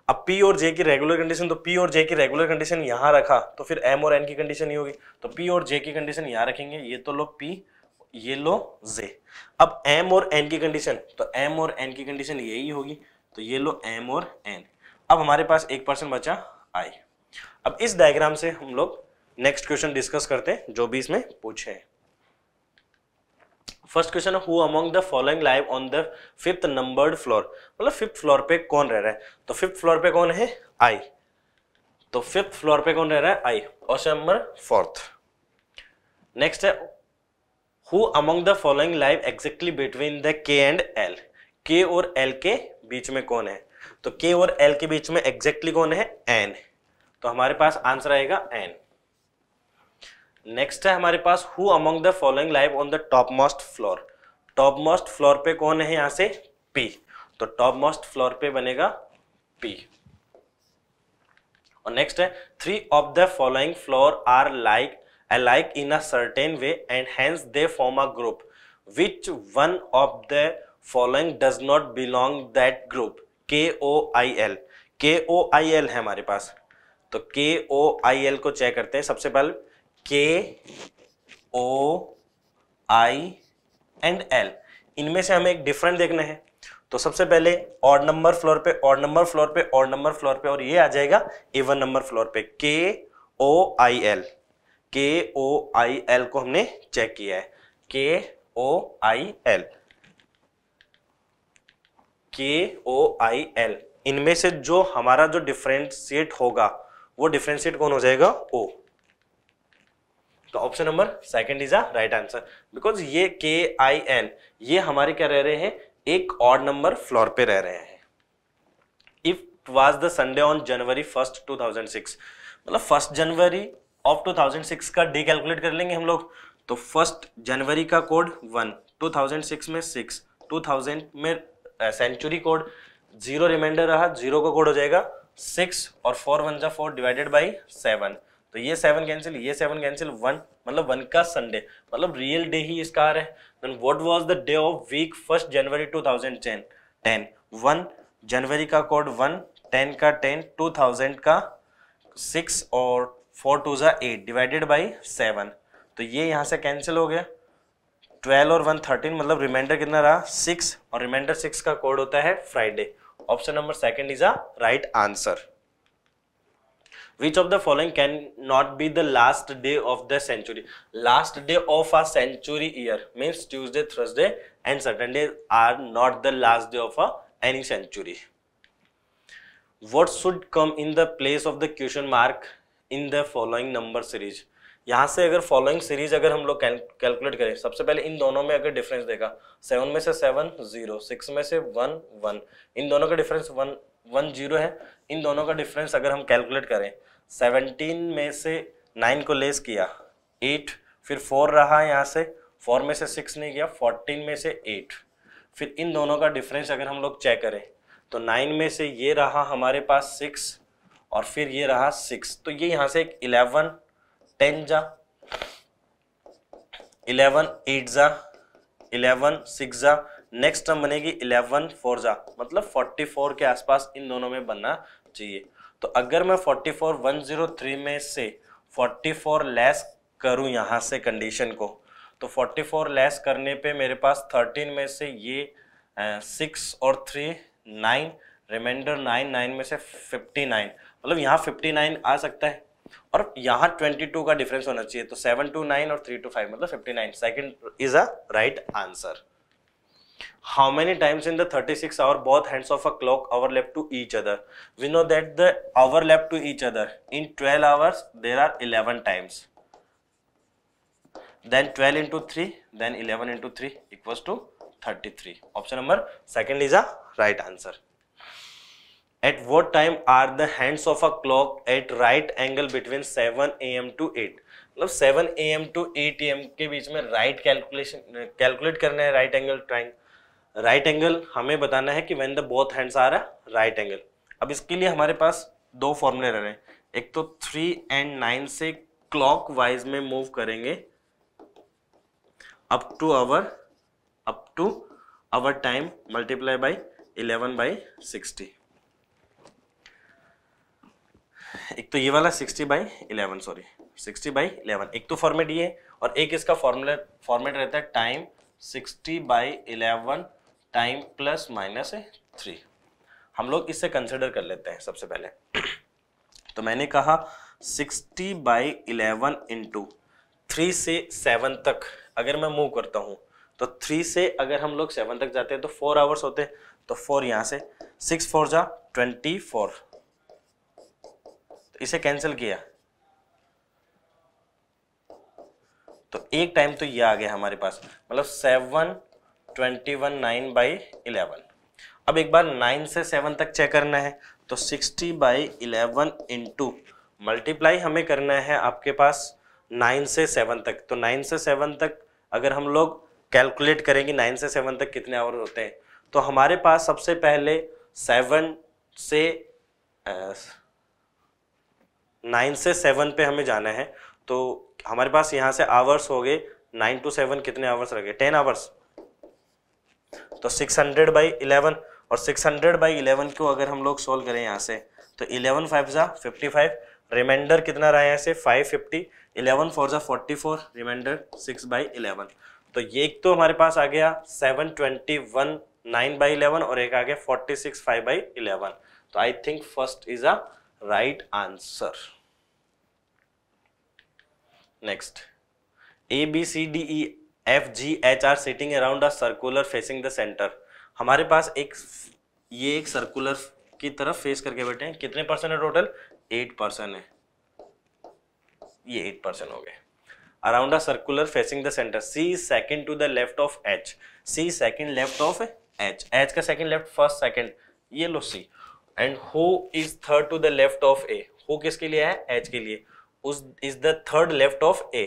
अब पी और जे की रेगुलर कंडीशन तो पी और जे की रेगुलर कंडीशन यहाँ रखा तो फिर एम और एन की कंडीशन ही होगी। तो पी और जे की कंडीशन यहाँ रखेंगे, ये तो लो पी ये लो जे अब एम और एन की कंडीशन तो एम और एन की कंडीशन यही होगी तो ये लो एम और एन अब हमारे पास एक परसेंट बचा आई अब इस डायग्राम से हम लोग नेक्स्ट क्वेश्चन डिस्कस करते हैं, जो भी इसमें पूछे हैं। फ़र्स्ट क्वेश्चन है among the following live on the fifth numbered floor मतलब फिफ्थ फ्लोर पे कौन रह रहा है? तो फिफ्थ फ्लोर पे कौन है? आई तो फिफ्थ फ्लोर पे कौन रह रहा है? आई ऑप्शन नंबर फोर्थ नेक्स्ट है who among the following live exactly between the K and L K और एल के बीच में कौन है? तो के और एल के बीच में एग्जैक्टली कौन है? एन तो हमारे पास आंसर आएगा एन नेक्स्ट है हमारे पास who among the following live on the top most floor top most floor पे कौन है यहाँ से? पी तो टॉप मोस्ट फ्लोर पे बनेगा पी और नेक्स्ट है three of the following floor are like alike in a certain way and hence they form a group. Which one of the following does not belong that group? K o i l. K o i l है हमारे पास. तो k o i l को check करते हैं. सबसे पहले K O I and L इनमें से हमें एक डिफरेंट देखना है। तो सबसे पहले ऑड नंबर फ्लोर पे ऑड नंबर फ्लोर पे ऑड नंबर फ्लोर पे और ये आ जाएगा इवन नंबर फ्लोर पे। K O I L K O I L को हमने चेक किया है। K O I L K O I L इनमें से जो हमारा जो डिफ्रेंशिएट होगा, वो डिफ्रेंशिएट कौन हो जाएगा? ओ तो option number second is a right answer because ये के आई एन ये हमारे क्या रह रहे हैं? एक ऑड नंबर फ्लोर पे रह रहे हैं। If was the Sunday on January first 2006 मतलब फ़र्स्ट जनवरी ऑफ़ 2006 का डे कैलकुलेट कर लेंगे हम लोग। तो फ़र्स्ट जनवरी का कोड वन 2006 में सिक्स 2000 में सेंचुरी कोड ज़ीरो रिमाइंडर रहा ज़ीरो का कोड हो जाएगा सिक्स और फोर वन जा फोर डिवाइडेड बाई सेवन तो ये सेवन कैंसिल ये सेवन कैंसिल वन मतलब वन का संडे मतलब रियल डे ही इसका आ रहा है। Then what was the day of week first January 2010 ten one January का कोड वन टेन का टेन टू थाउज़ेंड का सिक्स और फोर टू ज़ा एट डिवाइडेड बाई सेवन तो ये यहाँ से कैंसिल हो गया। ट्वेल्व और वन थर्टीन मतलब रिमाइंडर कितना रहा? सिक्स और रिमाइंडर सिक्स का कोड होता है Friday option number second is a right answer which of the following can not be the last day of the century last day of a century year means tuesday thursday and saturday are not the last day of a any century what should come in the place of the question mark in the following number series यहाँ से अगर following series अगर हम लोग calculate करें सबसे पहले इन दोनों में अगर डिफरेंस देखा सेवन में से सेवन ज़ीरो सिक्स में से वन वन इन दोनों का डिफरेंस वन वन ज़ीरो है इन दोनों का डिफरेंस अगर हम कैलकुलेट करें सेवनटीन में से नाइन को लेस किया। एट, फिर फोर रहा यहाँ से। फोर में से सिक्स नहीं किया, फोर्टीन में से एट। फिर इन दोनों का डिफरेंस अगर हम लोग चेक करें तो नाइन में से ये रहा हमारे पास सिक्स और फिर ये रहा सिक्स। तो ये यहाँ से एक इलेवन, टेन जा, इलेवन, एट जा, इलेवन, सिक्स जा नेक्स्ट टर्म बनेगी इलेवन, फोर जा। मतलब फोर्टी फोर के आसपास इन दोनों में बनना चाहिए। तो अगर मैं forty four one zero three में से फोर्टी फोर लेस करूँ यहाँ से कंडीशन को तो फोर्टी फोर लेस करने पे मेरे पास थर्टीन में से ये सिक्स और three nine remainder nine nine में से फिफ्टी नाइन मतलब यहाँ फिफ्टी नाइन आ सकता है और यहाँ ट्वेंटी टू का डिफरेंस होना चाहिए तो सेवन टू नाइन और थ्री टू फाइव मतलब fifty nine second is a right answer how many times in the 36 hour both hands of a clock overlap to each other we know that the overlap to each other in 12 hours there are 11 times then 12 into 3 then 11 into 3 equals to 33 option number second is a right answer at what time are the hands of a clock at right angle between 7 am to 8 मतलब 7 am to 8 am के बीच में right calculation calculate करना है right angle trying right angle हमें बताना है कि when the both hands are a right angle अब इसके लिए हमारे पास दो फॉर्मूले रह रहे एक तो 3 एंड नाइन से क्लॉक वाइज में मूव करेंगे। Up to hour up to hour time multiply by 11 by 60 एक तो ये वाला 60 बाई 11 सॉरी 60 बाई 11 एक तो फॉर्मेट ये और एक इसका फॉर्मूला फॉर्मेट रहता है time 60 by 11 time plus minus three. हम लोग इससे कंसिडर कर लेते हैं सबसे पहले। तो मैंने कहा 60 बाई इलेवन इंटू थ्री से सेवन तक अगर मैं मूव करता हूँ तो थ्री से अगर हम लोग सेवन तक जाते हैं तो फोर आवर्स होते हैं। तो फोर यहाँ से सिक्स फोर जा ट्वेंटी फोर तो इसे कैंसिल किया। तो एक टाइम तो ये आ गया हमारे पास। मतलब seven twenty one nine by eleven अब एक बार नाइन से सेवन तक चेक करना है तो sixty by eleven into multiply हमें करना है आपके पास नाइन से सेवन तक। तो नाइन से सेवन तक अगर हम लोग कैलकुलेट करेंगे नाइन से सेवन तक कितने आवर होते हैं तो हमारे पास सबसे पहले सेवन से नाइन से सेवन पे हमें जाना है। तो हमारे पास यहाँ से आवर्स हो गए नाइन टू सेवन कितने आवर्स गए? टेन आवर्स तो सिक्स हंड्रेड बाई इलेवन और सिक्स हंड्रेड बाई इलेवन को अगर हम लोग सोल्व करें यहाँ से तो इलेवन फाइव ज़ा फिफ्टी फाइव रिमाइंडर कितना रहा है यहाँ से? फाइव फिफ्टी इलेवन फोर ज़ा forty four remainder six by eleven तो ये एक तो हमारे पास आ गया seven twenty one nine by eleven और एक आ गया forty six five by eleven तो I think first is a right answer next A B C D E F G H are sitting around a circular facing the centre हमारे पास एक ये एक circular की तरफ़ फेस करके बैठे हैं। कितने परसेंट है टोटल एट परसेंट है। ये एट परसेंट हो गए। Around a circular facing the centre C second to the left of H C second left of H H का सेकेंड लेफ़्ट फ़र्स्ट सेकेंड ये लो C and who is third to the left of A who किसके लिए है? H के लिए। उस is the third left of A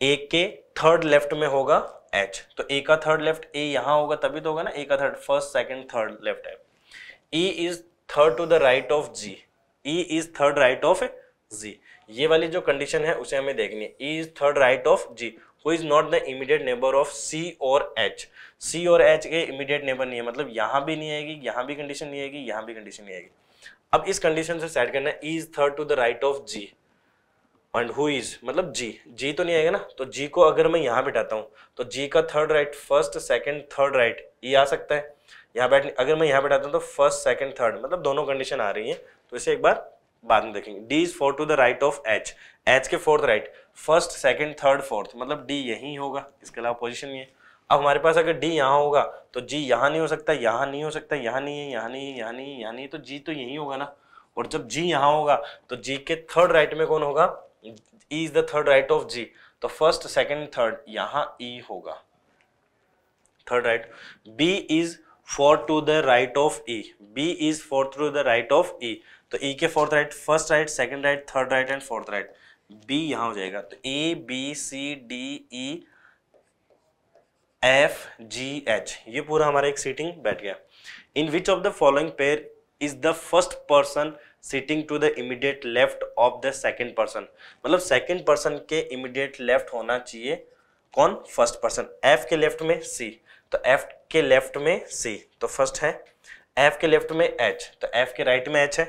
A के third left में होगा एच तो ए का थर्ड लेफ़्ट ए यहाँ होगा, तभी तो होगा ना? ए का third first second third left है। E is third to the right of G E is third right of G ये वाली जो कंडीशन है, उसे हमें देखनी है। E is third right of G who is not the immediate neighbour of C और एच सी और एच के इमीडिएट नेबर नहीं है। मतलब यहाँ भी नहीं आएगी, यहाँ भी कंडीशन नहीं आएगी, यहाँ भी कंडीशन नहीं आएगी। अब इस कंडीशन से सेट करना है। E is third to the right of G and who is मतलब जी जी तो नहीं आएगा ना? तो जी को अगर मैं यहाँ बैठाता हूँ तो जी का third right first second third right ये आ सकता है। यहाँ बैठ अगर मैं यहाँ बैठाता हूँ तो फ़र्स्ट सेकंड थर्ड मतलब दोनों कंडीशन आ रही है। तो इसे एक बार बाद में देखेंगे। D is four to the right of H H के fourth right first second third fourth मतलब डी यही होगा। इसके अलावा पोजिशन ये अब हमारे पास अगर डी यहाँ होगा तो जी यहाँ नहीं हो सकता, यहाँ नहीं हो सकता, यहाँ नहीं है, यहाँ नहीं है, यहाँ नहीं है, यहाँ नहीं तो जी तो यही होगा ना। और जब जी यहाँ होगा तो जी के थर्ड राइट में कौन होगा? E is the third right of G तो फ़र्स्ट सेकंड थर्ड यहाँ ई e होगा। Third right B is four to the right of E B is four to the right of E तो ई e के fourth right first right second right third right and fourth right B यहाँ हो जाएगा। तो A B C D E F G H ये पूरा हमारा एक सीटिंग बैठ गया। In which of the following pair is the first person sitting to the immediate left of the second person मतलब सेकेंड पर्सन के इमीडिएट लेफ़्ट होना चाहिए। कौन? फ़र्स्ट पर्सन एफ़ के लेफ़्ट में सी तो एफ़ के लेफ़्ट में सी तो फ़र्स्ट है एफ़ के लेफ़्ट में एच तो एफ़ के राइट में एच है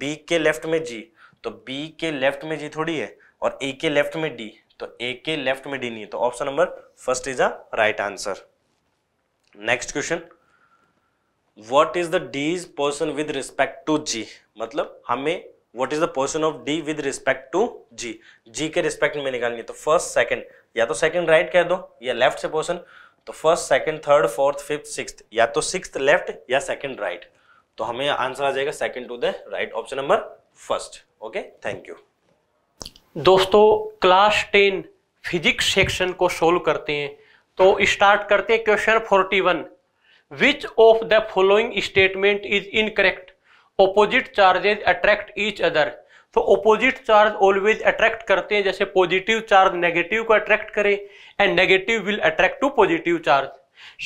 बी के लेफ़्ट में जी तो बी के लेफ़्ट में जी थोड़ी है और ए के लेफ़्ट में डी तो ए के लेफ़्ट में डी नहीं है। तो option number first is a right answer next question what is the D's position with respect to G मतलब हमें what is the position of D with respect to G G के respect में निकालनी है तो फ़र्स्ट सेकंड या तो second right right कह दो, या लेफ़्ट से पोर्सन तो first second third fourth fifth six या तो सिक्स लेफ़्ट या सेकंड राइट right. तो हमें आंसर आ जाएगा second to the right option number first okay thank you दोस्तों क्लास टेन फिजिक्स सेक्शन को सोल्व करते हैं। तो स्टार्ट करते हैं question forty one which of the following statement is incorrect opposite charges attract each other तो opposite charge always attract करते हैं, जैसे पॉजिटिव चार्ज नेगेटिव को अट्रैक्ट करे and negative will attract to positive charge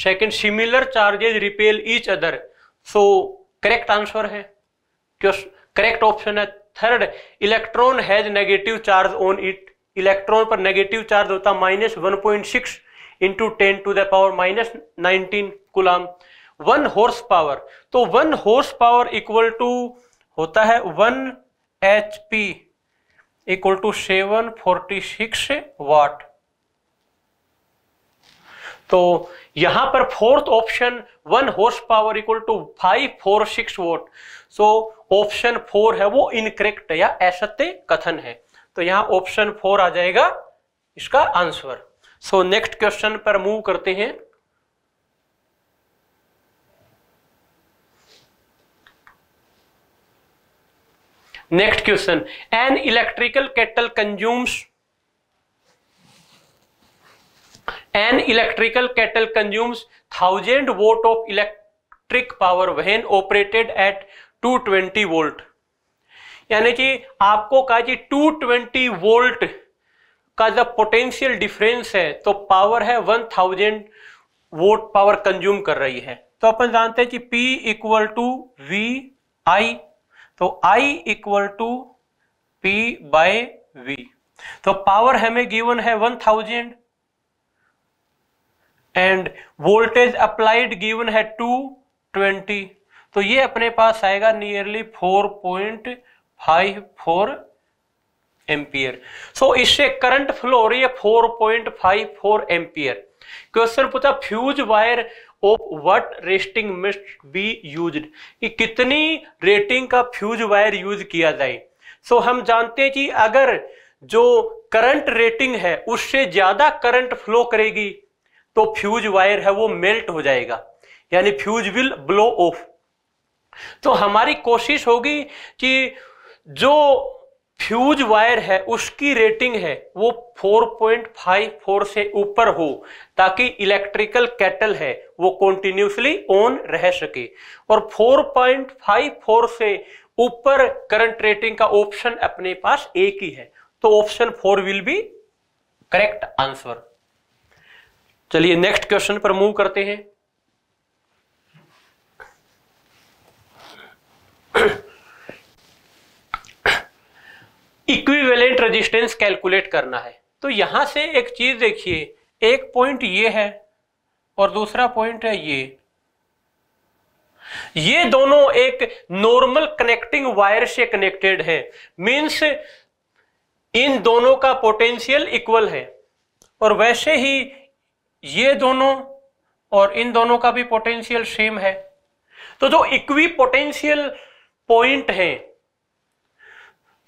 second similar charges repel each other so correct answer है? Correct option है. Third electron has negative charge on it electron पर negative charge होता है minus one point six into ten to the power minus nineteen coulomb one horse power तो one horse power equal to होता है one H P equal to seven forty six watt तो यहाँ पर fourth option one horse power equal to five four six watt so option four है वो incorrect या असत्य कथन है। तो यहाँ ऑप्शन फोर आ जाएगा इसका आंसर सो नेक्स्ट क्वेश्चन पर मूव करते हैं। Next question an electrical kettle consumes an electrical kettle consumes thousand watt of electric power when operated at 220 twenty volt यानी कि आपको कहा कि 220 ट्वेंटी वोल्ट का जब पोटेंशियल डिफरेंस है तो पावर है 1000 थाउज़ेंड वोट पावर कंज्यूम कर रही है। तो अपन जानते हैं कि P equal to V I तो I equal to P by V तो पावर हमें गिवन है 1000 एंड वोल्टेज अप्लाइड गिवन है 220 तो ये अपने पास आएगा नियरली 4.54 एम्पियर सो इससे करंट फ्लो हो रही है 4.54 एम्पियर क्वेश्चन पूछा fuse wire of what rating must be used कि कितनी रेटिंग का फ्यूज वायर यूज़ किया जाए। सो हम जानते हैं कि अगर जो करंट रेटिंग है, उससे ज़्यादा करंट फ्लो करेगी तो फ्यूज वायर है वो मेल्ट हो जाएगा। यानी फ्यूज विल ब्लो ऑफ़ तो हमारी कोशिश होगी कि जो फ्यूज वायर है, उसकी रेटिंग है, वो 4.54 से ऊपर हो, ताकि इलेक्ट्रिकल कैटल है, वो कॉन्टिन्यूसली ऑन रह सके। और 4.54 से ऊपर करंट रेटिंग का ऑप्शन अपने पास एक ही है। तो option four will be correct answer चलिए नेक्स्ट क्वेश्चन पर मूव करते हैं। इक्विवेलेंट रेजिस्टेंस कैलकुलेट करना है। तो यहाँ से एक चीज़ देखिए, एक पॉइंट ये है और दूसरा पॉइंट है ये। ये दोनों एक नॉर्मल कनेक्टिंग वायर से कनेक्टेड है। मींस इन दोनों का पोटेंशियल इक्वल है। और वैसे ही ये दोनों और इन दोनों का भी पोटेंशियल सेम है। तो जो इक्वी पोटेंशियल पॉइंट है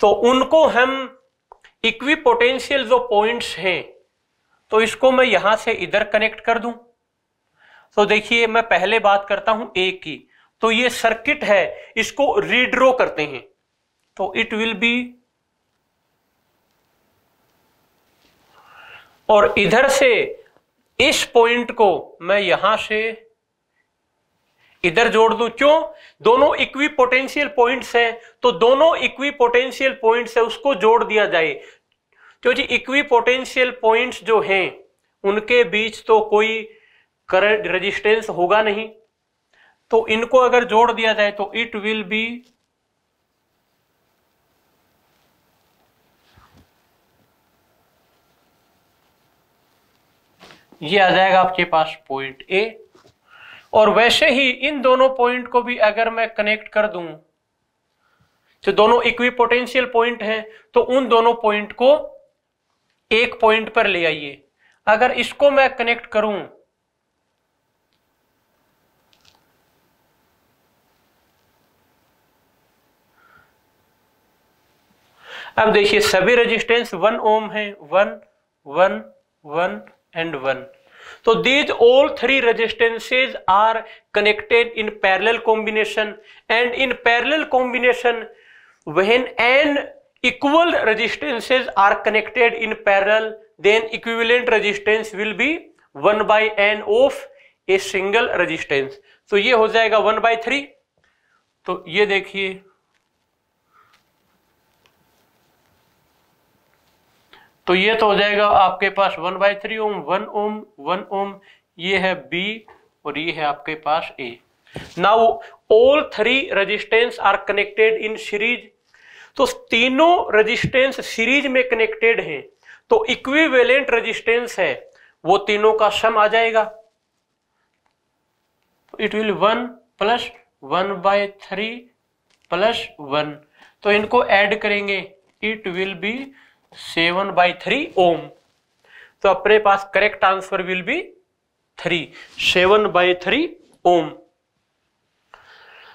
तो उनको हम इक्वी पोटेंशियल जो पॉइंट्स हैं तो इसको मैं यहाँ से इधर कनेक्ट कर दूँ। तो देखिए, मैं पहले बात करता हूँ ए की। तो ये सर्किट है, इसको रीड्रो करते हैं। तो इट विल बी और इधर से इस पॉइंट को मैं यहाँ से इधर जोड़ दू, क्यों? दोनों इक्वी पोटेंशियल पॉइंट्स हैं तो दोनों इक्वी पोटेंशियल पॉइंट्स है, उसको जोड़ दिया जाए। तो जी? इक्वी पोटेंशियल पॉइंट्स जो हैं, उनके बीच तो कोई करंट रेजिस्टेंस होगा नहीं। तो इनको अगर जोड़ दिया जाए तो इट विल बी ये आ जाएगा आपके पास पॉइंट ए और वैसे ही इन दोनों पॉइंट को भी अगर मैं कनेक्ट कर दूँ तो दोनों इक्वी पोटेंशियल पॉइंट हैं तो उन दोनों पॉइंट को एक पॉइंट पर ले आइए। अगर इसको मैं कनेक्ट करूँ, अब देखिए, सभी रेजिस्टेंस वन ओम है one one one and one तो these all three resistances are connected in parallel combination and in parallel combination when N equal resistances are connected in parallel then equivalent resistance will be one by N of a single resistance तो ये हो जाएगा one by three तो ये देखिए तो ये तो हो जाएगा आपके पास one by three ohm, one ohm one ohm, ये है बी और ये है आपके पास A. Now all three resistance are connected in series तो तीनों रेजिस्टेंस सीरीज़ में कनेक्टेड हैं। तो इक्विवेलेंट रेजिस्टेंस है। वो तीनों का सम आ जाएगा। It will one plus one by three plus one तो इनको ऐड करेंगे। It will be seven by three ohm. तो अपने पास correct answer will be three. Seven by three ohm.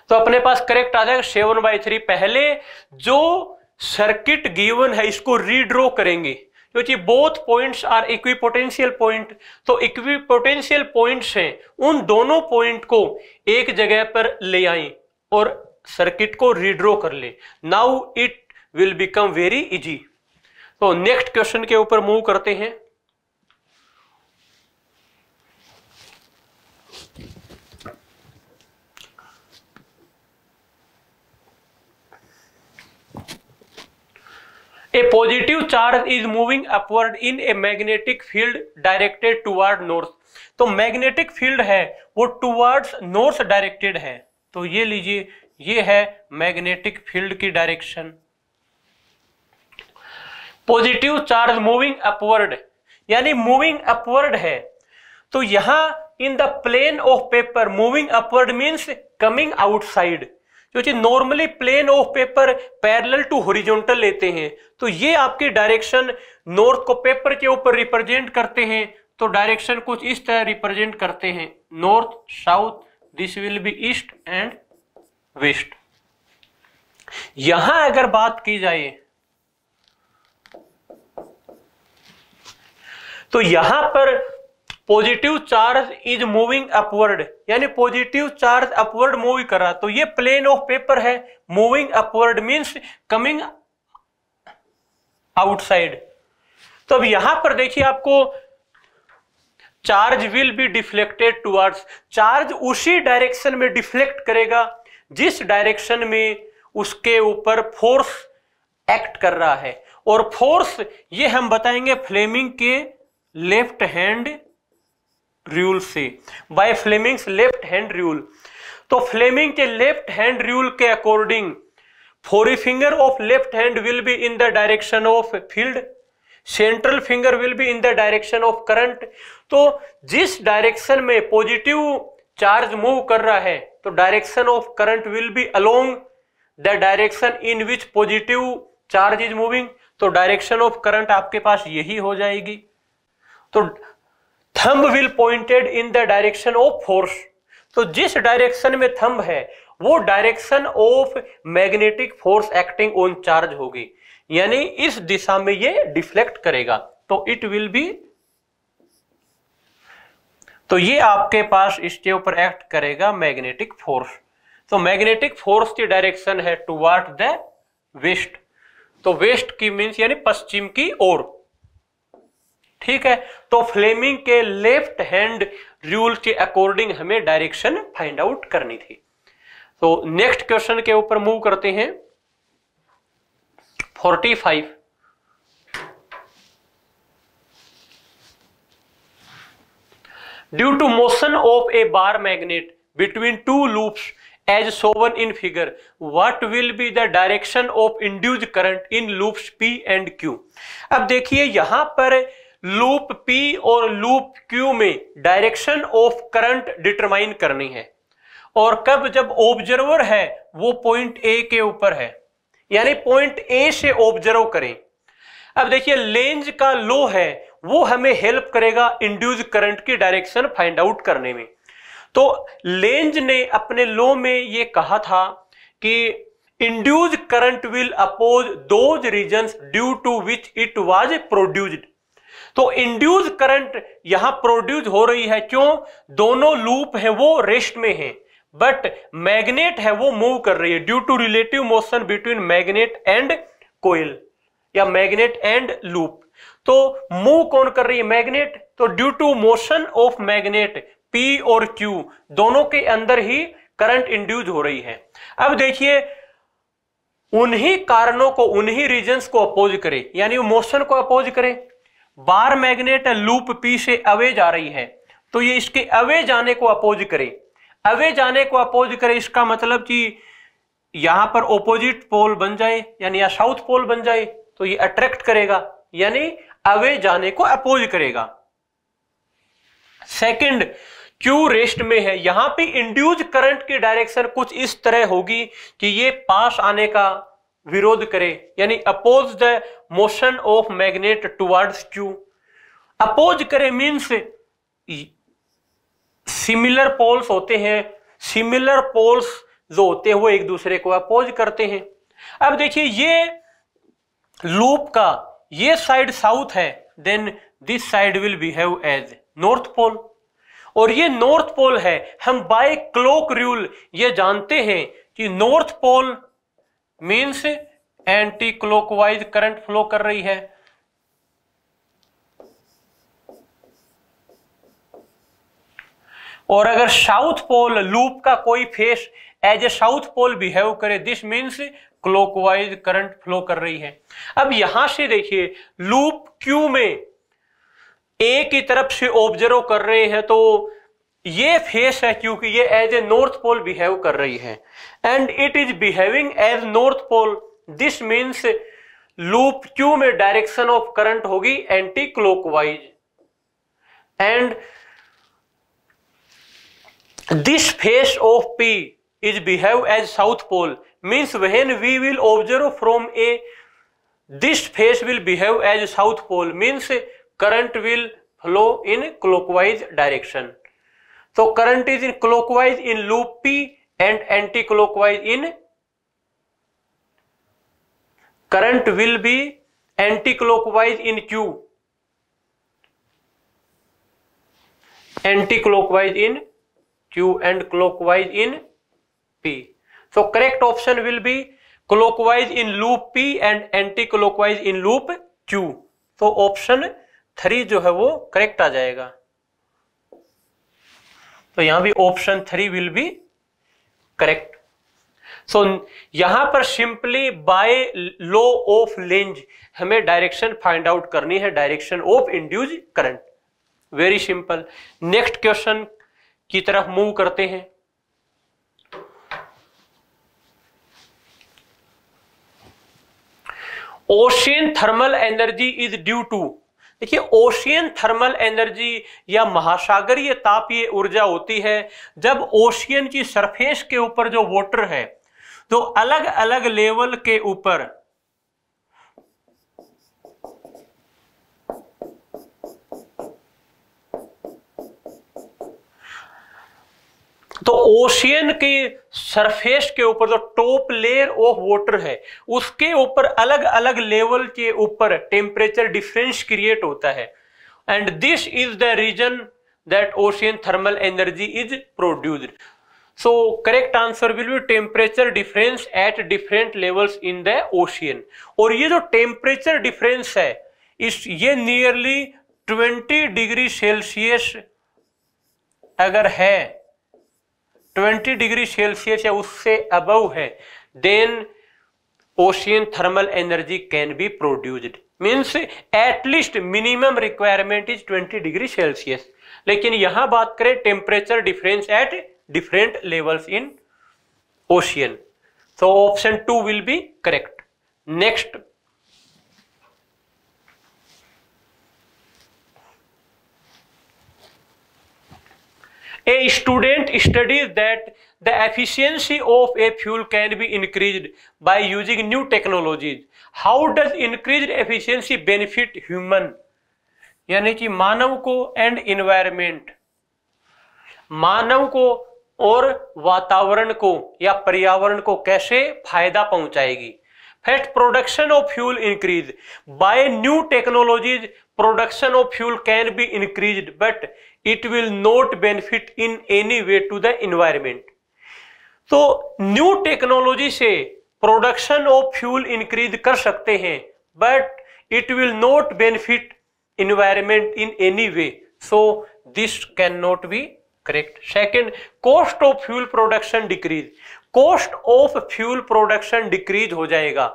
तो अपने पास करेक्ट आ जाएगा सेवन बाई थ्री। पहले जो सर्किट गिवन है, इसको रीड्रॉ करेंगे। क्योंकि both points are equipotential point तो इक्विपोटेंशियल पॉइंट्स हैं, उन दोनों पॉइंट को एक जगह पर ले आए और सर्किट को रीड्रॉ कर ले। Now it will become very easy तो नेक्स्ट क्वेश्चन के ऊपर मूव करते हैं। A positive charge is moving upward in a magnetic field directed toward north. तो मैग्नेटिक फ़ील्ड है, वो टुवर्ड्स नॉर्थ डायरेक्टेड है। तो ये लीजिए, ये है मैग्नेटिक फ़ील्ड की direction positive charge moving upward यानी मूविंग अपवर्ड है। तो यहाँ in the plane of paper moving upward means coming outside क्योंकि normally plane of paper parallel to horizontal लेते हैं। तो ये आपकी डायरेक्शन नॉर्थ को पेपर के ऊपर रिप्रेजेंट करते हैं। तो डायरेक्शन कुछ इस तरह रिप्रेजेंट करते हैं। North south this will be east and west यहाँ अगर बात की जाए तो यहाँ पर positive charge is moving upward यानी पॉजिटिव चार्ज अपवर्ड मूव कर। रहा तो ये प्लेन ऑफ़ पेपर है। Moving upward means coming outside तो अब यहाँ पर देखिए आपको charge will be deflected towards charge उसी डायरेक्शन में डिफ्लेक्ट करेगा, जिस डायरेक्शन में उसके ऊपर फोर्स एक्ट कर रहा है। और फोर्स ये हम बताएँगे फ्लेमिंग के लेफ़्ट हैंड रूल से। By Fleming's left hand rule तो फ्लेमिंग के लेफ़्ट हैंड रूल के according forefinger of left hand will be in the direction of field central finger will be in the direction of current तो जिस direction में positive charge move कर रहा है तो direction of current will be along the direction in which positive charge is moving तो direction of current आपके पास यही हो जाएगी। तो thumb will pointed in the direction of force तो जिस डायरेक्शन में थंब है, वो direction of magnetic force acting on charge होगी। यानी इस दिशा में ये डिफ्लेक्ट करेगा। तो इट विल बी तो ये आपके पास इसके ऊपर एक्ट करेगा मैग्नेटिक फोर्स तो मैग्नेटिक फोर्स की डायरेक्शन है टुवर्ड द वेस्ट तो वेस्ट की मीन्स यानी पश्चिम की ओर। ठीक है? तो फ्लेमिंग के लेफ़्ट हैंड रूल के अकॉर्डिंग हमें डायरेक्शन फाइंड आउट करनी थी। तो नेक्स्ट क्वेश्चन के ऊपर मूव करते हैं। 45 due to motion of a bar magnet between two loops as shown in figure what will be the direction of induced current in loops P and Q अब देखिए, यहाँ पर लूप पी और loop Q में direction of current determine करनी है। और कब जब ऑब्जर्वर है, वो पॉइंट ए के ऊपर है। यानी पॉइंट ए से ऑब्ज़र्व करें। अब देखिए लेंज का लो है, वो हमें हेल्प करेगा इंड्यूज करंट की डायरेक्शन फाइंड आउट करने में। तो लेंज ने अपने लो में ये कहा था कि induced current will oppose those reason due to which it was produced तो इंड्यूस करंट यहाँ प्रोड्यूस हो रही है, क्यों? दोनों लूप है, वो रेस्ट में है बट मैग्नेट है, वो मूव कर रही है due to relative motion between magnet and coil या मैग्नेट एंड लूप तो मूव कौन कर रही है? मैग्नेट तो due to motion of magnet P और क्यू दोनों के अंदर ही करंट इंड्यूज हो रही है। अब देखिए, उन्हीं कारणों को, उन्हीं रीजन्स को अपोज करे, यानी मोशन को अपोज करे। बार मैग्नेट लूप पी से अवे जा रही है। तो ये इसके अवे जाने को अपोज करे। अवे जाने को अपोज करे, इसका मतलब कि यहाँ पर ओपोजिट पोल बन जाए, यानी या साउथ पोल बन जाए तो ये अट्रैक्ट करेगा, यानी अवे जाने को अपोज करेगा। सेकंड क्यू रेस्ट में है। यहाँ पे इंड्यूज करंट की डायरेक्शन कुछ इस तरह होगी कि ये पास आने का विरोध करे, यानी oppose the motion of magnet towards Q oppose करे मीन्स सिमिलर पोल्स होते हैं सिमिलर पोल्स जो होते हैं वो एक दूसरे को अपोज करते हैं। अब देखिए, ये लूप का, ये साइड साउथ है then this side will behave as north pole और ये नॉर्थ पोल है, हम बाय क्लोक रूल ये जानते हैं कि north pole means anti clockwise current flow कर रही है। और अगर साउथ पोल लूप का कोई face as a south pole behave करे this means clockwise current flow कर रही है। अब यहाँ से देखिए लूप क्यू में ए की तरफ़ से ऑब्ज़र्व कर रहे हैं तो ये फेस है क्योंकि ये as a north pole behave कर रही है। And it is behaving as north pole this means loop Q में डायरेक्शन ऑफ़ करंट होगी anti clockwise and this face of P is behave as south pole means when we will observe from a this face will behave as south pole means current will flow in clockwise direction so current is in clockwise in loop p and anti-clockwise in current will be anti-clockwise in q anti-clockwise in q and clockwise in P. So correct option will be clockwise in loop P and anti-clockwise in loop Q. तो option three जो है वो correct आ जाएगा तो यहाँ भी option three will be correct so यहाँ पर simply by law of Lenz हमें डायरेक्शन फाइंड आउट करनी है direction of induced current very simple next question की तरफ़ मूव करते हैं. Ocean thermal energy is due to देखिए ओशियन थर्मल एनर्जी या महासागरीय तापीय ऊर्जा होती है। जब ओशियन की सरफेस के ऊपर जो वाटर है तो अलग अलग लेवल के ऊपर तो ओशियन के सरफेस के ऊपर जो टॉप लेयर ऑफ़ वाटर है, उसके ऊपर अलग अलग लेवल के ऊपर टेम्परेचर डिफरेंस क्रिएट होता है। And this is the reason that ocean thermal energy is produced so correct answer will be temperature difference at different levels in the ocean और ये जो टेम्परेचर डिफरेंस है, इस ये नियरली 20 डिग्री सेल्सियस अगर है 20 डिग्री सेल्सियस या उससे अबव है then ocean thermal energy can be produced means at least minimum requirement is 20 degree Celsius. लेकिन यहाँ बात करें temperature difference at different levels in ocean so option two will be correct next a student studies that the efficiency of a fuel can be increase by using new technologies how does increased efficiency benefit human यानी कि मानव को and environment मानव को और वातावरण को या पर्यावरण को कैसे फ़ायदा पहुंचाएगी? First production of fuel increase by new technologies production of fuel can be increase but it will not benefit in any way to the environment. तो न्यू टेक्नोलॉजी से प्रोडक्शन ऑफ़ फ्यूल इंक्रीज कर सकते हैं but it will not benefit environment in any way so this can not be correct second cost of fuel production decrease cost of fuel production decrease हो जाएगा.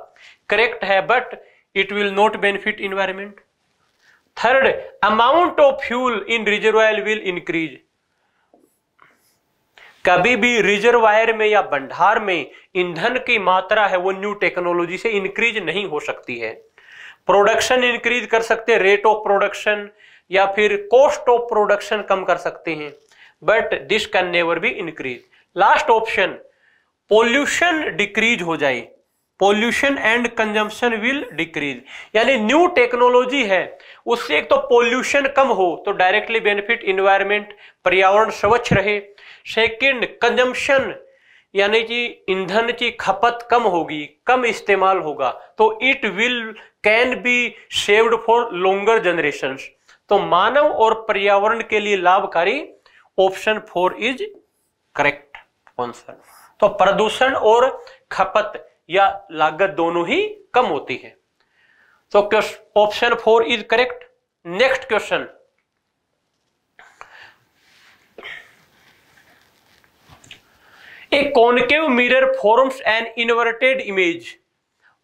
Correct है but it will not benefit environment third amount of fuel in reservoir will increase कभी भी reservoir में या भंडार में ईंधन की मात्रा है, वो न्यू टेक्नोलॉजी से इंक्रीज नहीं हो सकती है। प्रोडक्शन इंक्रीज कर सकते हैं रेट ऑफ़ प्रोडक्शन या फिर कॉस्ट ऑफ़ प्रोडक्शन कम कर सकते हैं but this can never be increase last option pollution decrease हो जाए। Pollution and consumption will decrease यानी न्यू टेक्नोलॉजी है उससे एक तो पोल्यूशन कम हो तो डायरेक्टली बेनिफिट इन्वायरमेंट पर्यावरण स्वच्छ रहे। सेकंड कंजम्पशन यानी कि ईंधन की खपत कम होगी, कम इस्तेमाल होगा। तो it will can be saved for longer generation तो मानव और पर्यावरण के लिए लाभकारी option four is correct answer तो प्रदूषण और खपत या लागत दोनों ही कम होती है। So option four is correct next question a concave mirror forms an inverted image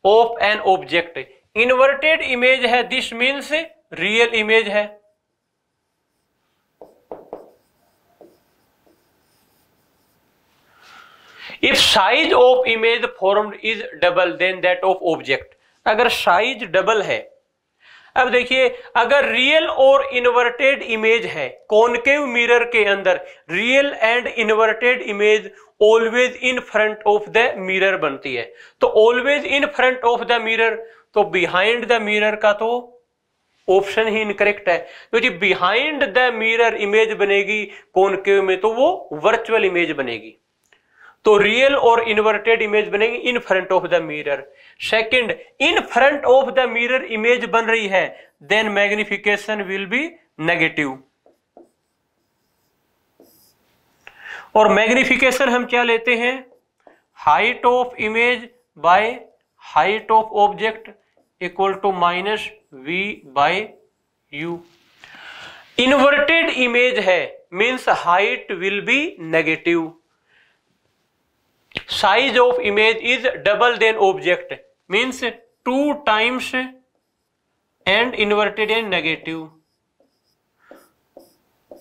of an object inverted image है दिस मीन्स रियल इमेज है. If size of image form is double then that of object अगर size double है, अब देखिए, अगर real और inverted image है concave mirror के अंदर real and inverted image always in front of the mirror बनती है। तो always in front of the mirror तो बिहाइंड द मिरर का तो ऑप्शन ही इनकरेक्ट है। क्योंकि बिहाइंड द मिरर इमेज बनेगी कॉनकेव में तो वो वर्चुअल इमेज बनेगी। तो रियल और इन्वर्टेड इमेज बनेगी in front of the mirror second in front of the mirror image बन रही है then magnification will be negative और मैग्निफिकेशन हम क्या लेते हैं? Height of image by height of object equal to minus v by u inverted image है means height will be negative size of image is double then object means two times and inverted and negative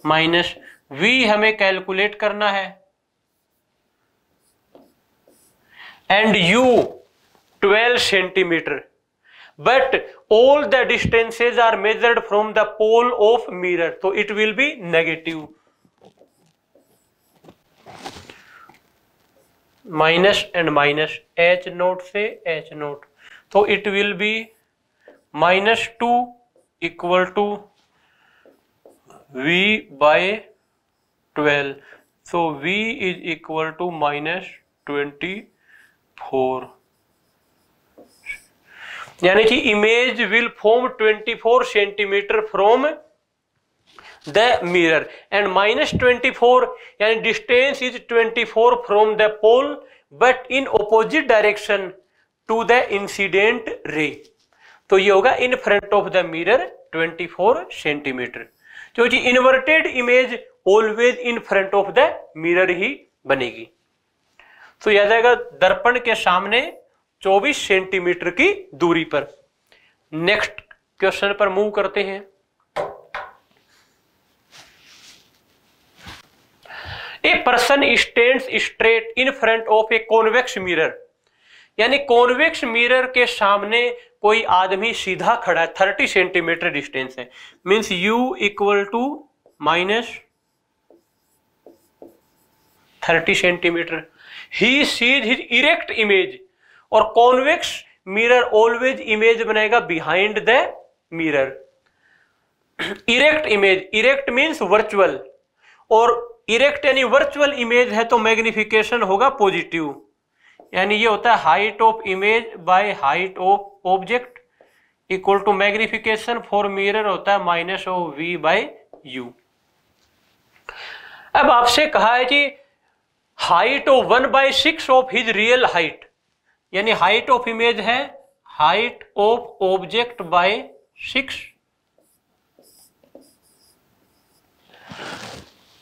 minus v हमें calculate करना है। And u 12 centimetre but all the distances are measured from the pole of mirror तो it will be negative minus and minus h naught से h naught तो it will be minus two equal to v by twelve so v is equal to minus twenty four यानी कि image will form twenty four centimetre from the minus and four 24 yani distance is 24 from the pole, but in opposite direction to the incident ray तो ये होगा in front of the mirror 24 centimetre क्योंकि inverted image always in front of the mirror ही बनेगी. तो याद आएगा दर्पण के सामने 24 सेंटीमीटर की दूरी पर. नेक्स्ट क्वेश्चन पर मूव करते हैं. A person stand straight in front of a convex mirror यानी कॉन्वेक्स मिरर के सामने कोई आदमी सीधा खड़ा है थर्टी सेंटीमीटर डिस्टेंस है। Means u equal to minus thirty centimetre he sees his erect image और कॉन्वेक्स मिरर ऑलवेज इमेज बनाएगा behind the mirror erect image erect means virtual और इरेक्ट यानी वर्चुअल इमेज है तो मैग्निफिकेशन होगा positive यानी ये होता है height of image by height of object equal to magnification for mirror होता है minus of v by u अब आपसे कहा है कि height of one by six of his real height यानी हाइट ऑफ़ इमेज है height of object by six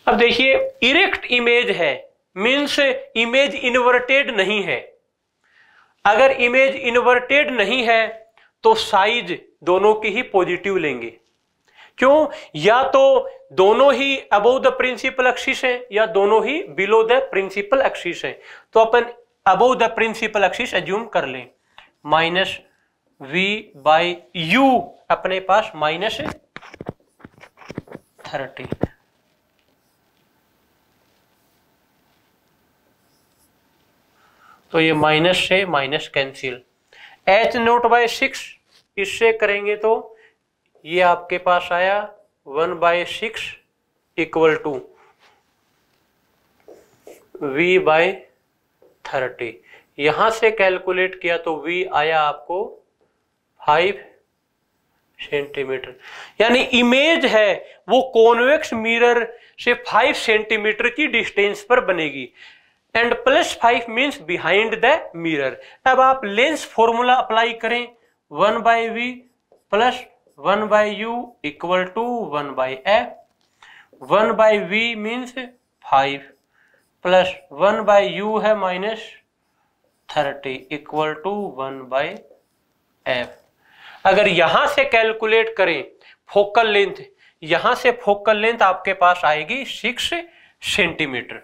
अब देखिए, इरेक्ट इमेज है, मीन्स इमेज इन्वर्टेड नहीं है। अगर इमेज इन्वर्टेड नहीं है तो साइज़ दोनों की ही पॉजिटिव लेंगे। क्यों? या तो दोनों ही अबोव द प्रिंसिपल एक्सिस है, या दोनों ही बिलो द प्रिंसिपल एक्सिस है। तो अपन above the principal axis assume कर लें। माइनस वी बाई यू अपने पास माइनस थर्टी तो ये माइनस से minus cancel H naught by six इससे करेंगे तो ये आपके पास आया one by six equal to v by thirty यहाँ से कैलकुलेट किया तो वी आया आपको फाइव सेंटीमीटर यानी इमेज है, वो कॉन्वेक्स मिरर से फाइव सेंटीमीटर की डिस्टेंस पर बनेगी. And plus five means behind the mirror अब आप लेंस फॉर्मूला अप्लाई करें. One by v plus one by u equal to one by f one by v means five plus one by u है minus thirty equal to one by f अगर यहाँ से calculate करें focal length यहाँ से focal length आपके पास आएगी सिक्स सेंटीमीटर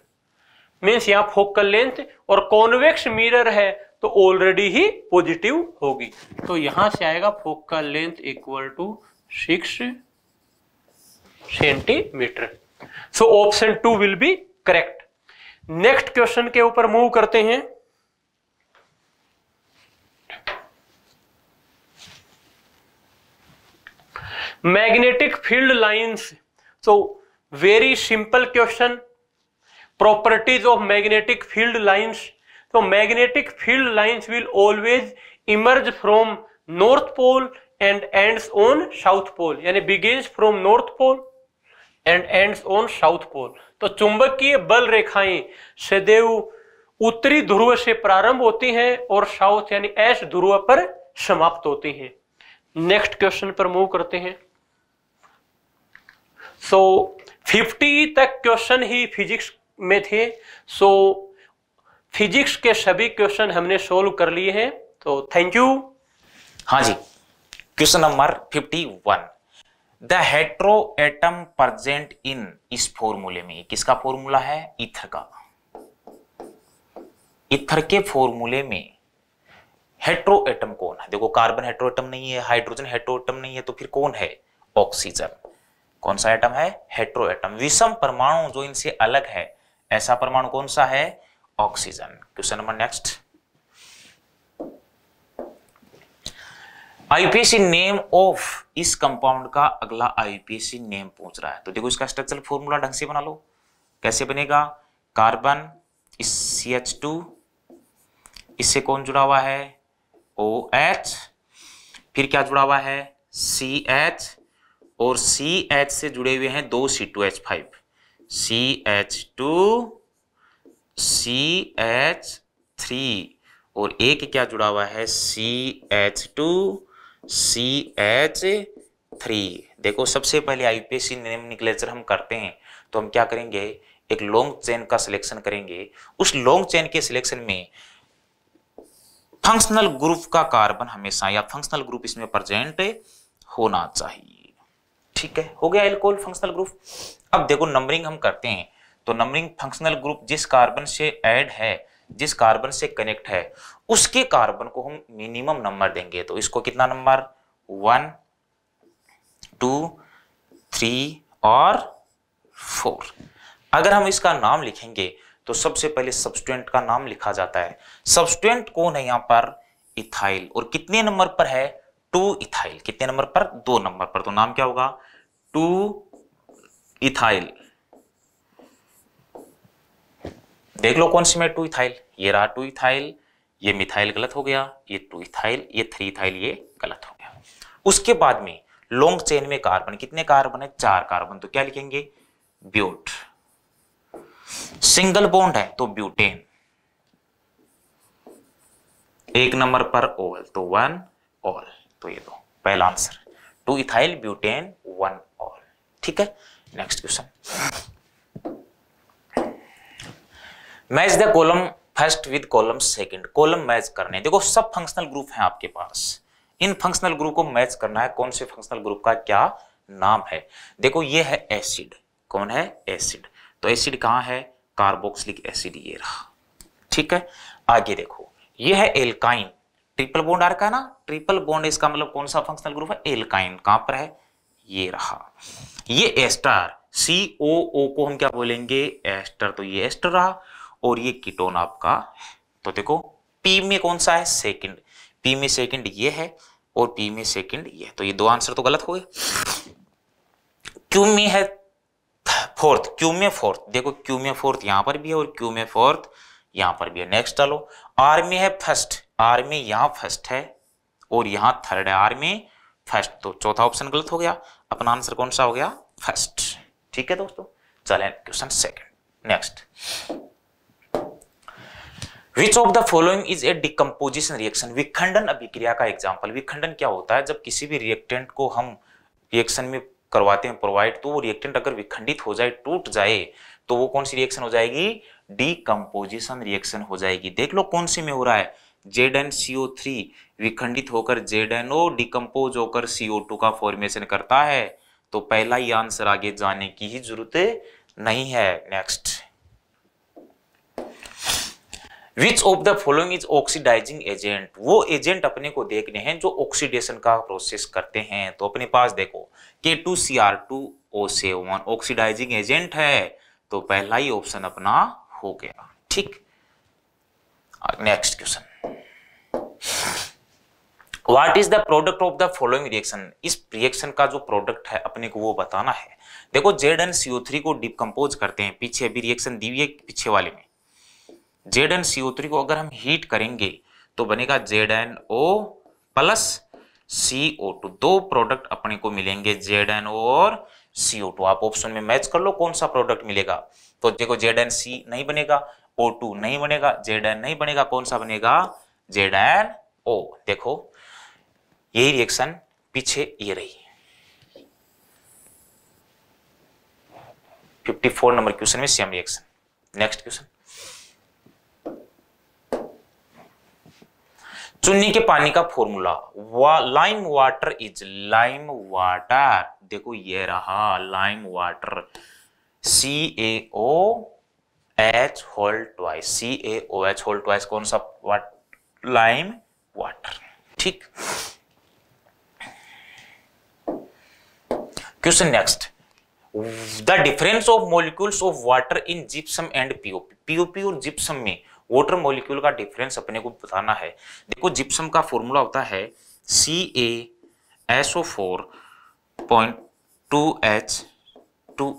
मीन्स यहाँ फोकल लेंथ और कॉन्वेक्स मिरर है तो ऑलरेडी ही पॉजिटिव होगी। तो यहाँ से आएगा focal length equal to six centimetre so option two will be correct next question के ऊपर मूव करते हैं। Magnetic field lines so very simple question properties of magnetic field lines so magnetic field lines will always emerge from north pole and ends on south pole यानी begins from north pole and ends on south pole तो चुंबकीय बल रेखाएँ सदैव उत्तरी ध्रुव से प्रारंभ होती हैं और साउथ यानी एस ध्रुव पर समाप्त होती हैं नेक्स्ट क्वेश्चन पर मूव करते हैं सो so, 50 तक क्वेश्चन ही फिजिक्स में थे। सो फिजिक्स के सभी क्वेश्चन हमने सोल्व कर लिए हैं। तो थैंक यू हाँ जी। Question number 51 the hetero atom present in इस फॉर्मूले में किसका फॉर्मूला है? इथर का। इथर के फॉर्मूले में हेट्रो एटम कौन है? देखो कार्बन हेट्रो एटम नहीं है हाइड्रोजन हेट्रो एटम नहीं है तो फिर कौन है? ऑक्सीजन कौन सा एटम है? हेट्रो एटम विषम परमाणु जो इनसे अलग है ऐसा परमाणु कौन सा है? Oxygen. Question number next. IUPAC name of इस कंपाउंड का अगला आईपीएसी नेम पूछ रहा है। तो देखो इसका स्ट्रक्चर फॉर्मूला ढंग से बना लो। कैसे बनेगा? कार्बन सी एच टू इससे कौन जुड़ा हुआ है? ओ एच फिर क्या जुड़ा हुआ है? सी एच और सी एच से जुड़े हुए हैं दो C two H five C H two C H three और एक क्या जुड़ा हुआ है? C H two C H three देखो, सबसे पहले आईपीएससी नेमनिक्लेचर हम करते हैं तो हम क्या करेंगे? एक लॉन्ग चेन का सिलेक्शन करेंगे। उस लॉन्ग चेन के सिलेक्शन में फंक्शनल ग्रुप का कार्बन हमेशा या फंक्शनल ग्रुप इसमें प्रेजेंट होना चाहिए। ठीक है? हो गया एल्कोहल फंक्शनल ग्रुप अब देखो नंबरिंग हम करते हैं। तो नंबरिंग फंक्शनल ग्रुप जिस कार्बन से ऐड है, जिस कार्बन से कनेक्ट है, उसके कार्बन को हम मिनिमम नंबर देंगे। तो इसको कितना नंबर वन टू थ्री और फोर अगर हम इसका नाम लिखेंगे तो सबसे पहले सब्सटेंट का नाम लिखा जाता है। सब्सटेंट कौन है यहाँ पर? इथाइल और कितने नंबर पर है? टू इथाइल कितने नंबर पर? दो नंबर पर। तो नाम क्या होगा? Two ethyl. देख लो कौन सी में टू इथाइल ये रहा टू इथाइल ये मिथाइल गलत हो गया, ये टू इथाइल ये थ्री इथाइल ये गलत हो गया। उसके बाद में लॉन्ग चेन में कार्बन कितने कार्बन है? चार कार्बन तो क्या लिखेंगे? ब्यूट सिंगल बॉन्ड है तो ब्यूटेन एक नंबर पर ओल तो वन ऑल तो ये दो। पहला answer two ethyl butane one all ठीक है? Next question match the column first with column second column match करने। देखो, सब फंक्शनल ग्रुप हैं आपके पास। इन फंक्शनल ग्रुप को मैच करना है, कौन से फंक्शनल ग्रुप का क्या नाम है? देखो, ये है एसिड कौन है? एसिड तो एसिड कहाँ है? कार्बोक्सिलिक एसिड ये रहा। ठीक है? आगे देखो। ये है एल्काइन ट्रिपल बॉन्ड आर का ना? ट्रिपल बॉन्ड इसका मतलब कौन सा फंक्शनल ग्रुप है? एल्काइन कहाँ पर है? ये रहा। ये एस्टर सी ओ ओ को हम क्या बोलेंगे? एस्टर। तो ये एस्टर रहा और ये कीटोन आपका। तो देखो पी में कौन सा है? सेकंड पी में सेकंड ये है और पी में सेकंड ये तो ये दो आंसर तो गलत हो गए। क्यू में है फोर्थ क्यू में फोर्थ देखो क्यू में फोर्थ यहाँ पर भी है और क्यू में फोर्थ यहाँ पर भी है। नेक्स्ट डालो। आर में है फ़र्स्ट आर में यहाँ फ़र्स्ट है और यहाँ थर्ड है। आर में फ़र्स्ट तो चौथा ऑप्शन गलत हो गया, अपना आंसर कौन सा हो गया? फ़र्स्ट ठीक है दोस्तों? चले question second next which of the following is a decomposition reaction विखंडन अभिक्रिया का एग्ज़ाम्पल विखंडन क्या होता है? जब किसी भी रिएक्टेंट को हम रिएक्शन में करवाते हैं प्रोवाइड तो वो रिएक्टेंट अगर विखंडित हो जाए, टूट जाए तो वो कौन सी रिएक्शन हो जाएगी? डीकम्पोजिशन रिएक्शन हो जाएगी. देख लो कौन सी में हो रहा है. जेड एन सीओ थ्री विखंडित होकर जेड एन ओ डिकम्पोज होकर सीओ टू का फॉर्मेशन करता है तो पहला ही आंसर आगे जाने की ही ज़रूरत नहीं है। Next which of the following is oxidising agent वो एजेंट अपने को देखने हैं जो ऑक्सीडेशन का प्रोसेस करते हैं। तो अपने पास देखो K two C R two O seven oxidising agent है तो पहला ही ऑप्शन अपना हो गया। ठीक? Next question what is the product of the following reaction इस रिएक्शन का जो प्रोडक्ट है, अपने को वो बताना है। देखो जेड एन सीओ थ्री को डिकम्पोज करते हैं, पीछे अभी रिएक्शन दी हुई है पीछे वाले में। जेड एन सीओ थ्री को अगर हम हीट करेंगे तो बनेगा Z N O plus C O two दो प्रोडक्ट अपने को मिलेंगे जेड एन ओ और सी ओ टू आप ऑप्शन में मैच कर लो, कौन सा प्रोडक्ट मिलेगा? तो देखो जेड एन सी नहीं बनेगा ओ टू नहीं बनेगा जेड एन नहीं बनेगा, कौन सा बनेगा? जेड एन ओ देखो यही रिएक्शन पीछे ये रही। 54 नंबर क्वेश्चन में सेम रिएक्शन नेक्स्ट क्वेश्चन चुन्नी के पानी का फॉर्मूला वा, lime water is lime water देखो ये रहा lime water C A O H whole twice C A O H whole twice कौन सा? वाट लाइम वाटर ठीक। Question next the difference of molecules of water in gypsum and POP POP और gypsum में water molecule का difference अपने को बताना है। देखो जिप्सम का फॉर्मूला होता है C A S O four point two H two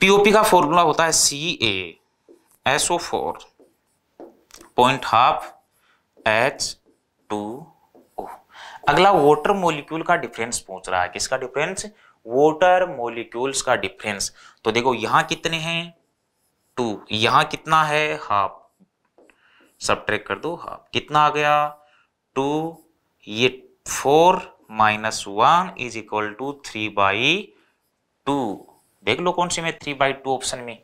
POP का फॉर्मूला होता है C A S O four point half H two O अगला वाटर मॉलिक्यूल का डिफरेंस पूछ रहा है। किसका डिफरेंस वाटर मॉलिक्यूल्स का डिफरेंस तो देखो, यहाँ कितने हैं? टू यहाँ कितना है? हाफ़ सब कर दो हाफ़ कितना आ गया? टू ये four minus one is equal to three by two देख लो कौन सी में थ्री बाई टू ऑप्शन में।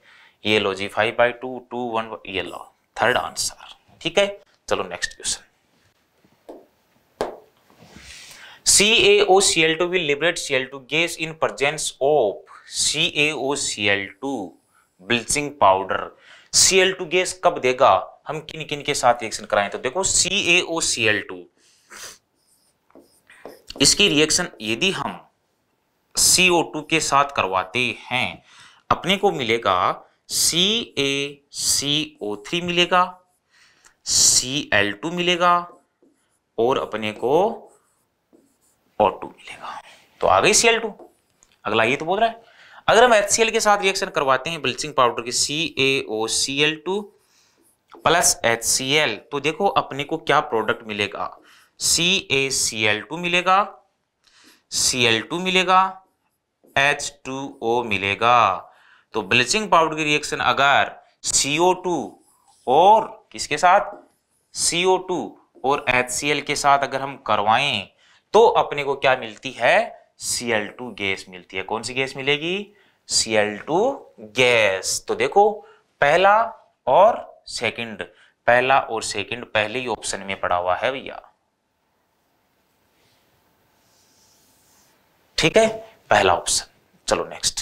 ये लो जी five by two two one ये लो। थर्ड आंसर ठीक है? चलो next question C A C L two with CaOCl2 will liberate Cl2 gas in presence of CaOCl2 bleaching powder Cl2 gas कब देगा? हम किन किन के साथ रिएक्शन कराएँ? तो देखो CaOCl2 इसकी रिएक्शन यदि हम CO2 के साथ करवाते हैं, अपने को मिलेगा CaCO3 मिलेगा Cl2 मिलेगा और अपने को O2 मिलेगा। तो आ गई Cl2 अगला ये तो बोल रहा है। अगर हम HCl के साथ रिएक्शन करवाते हैं ब्लीचिंग पाउडर की CaOCl2 प्लस HCl तो देखो अपने को क्या प्रोडक्ट मिलेगा। C A C L two मिलेगा सी एल टू मिलेगा एच टू ओ मिलेगा। तो ब्लीचिंग पाउडर की रिएक्शन अगर CO2 और किसके साथ? CO2 और HCl के साथ अगर हम करवाएँ तो अपने को क्या मिलती है? Cl2 गैस मिलती है। कौन सी गैस मिलेगी? Cl2 gas. तो देखो, पहला और सेकंड पहला और सेकंड पहले ही ऑप्शन में पड़ा हुआ है भैया। ठीक है? पहला ऑप्शन चलो next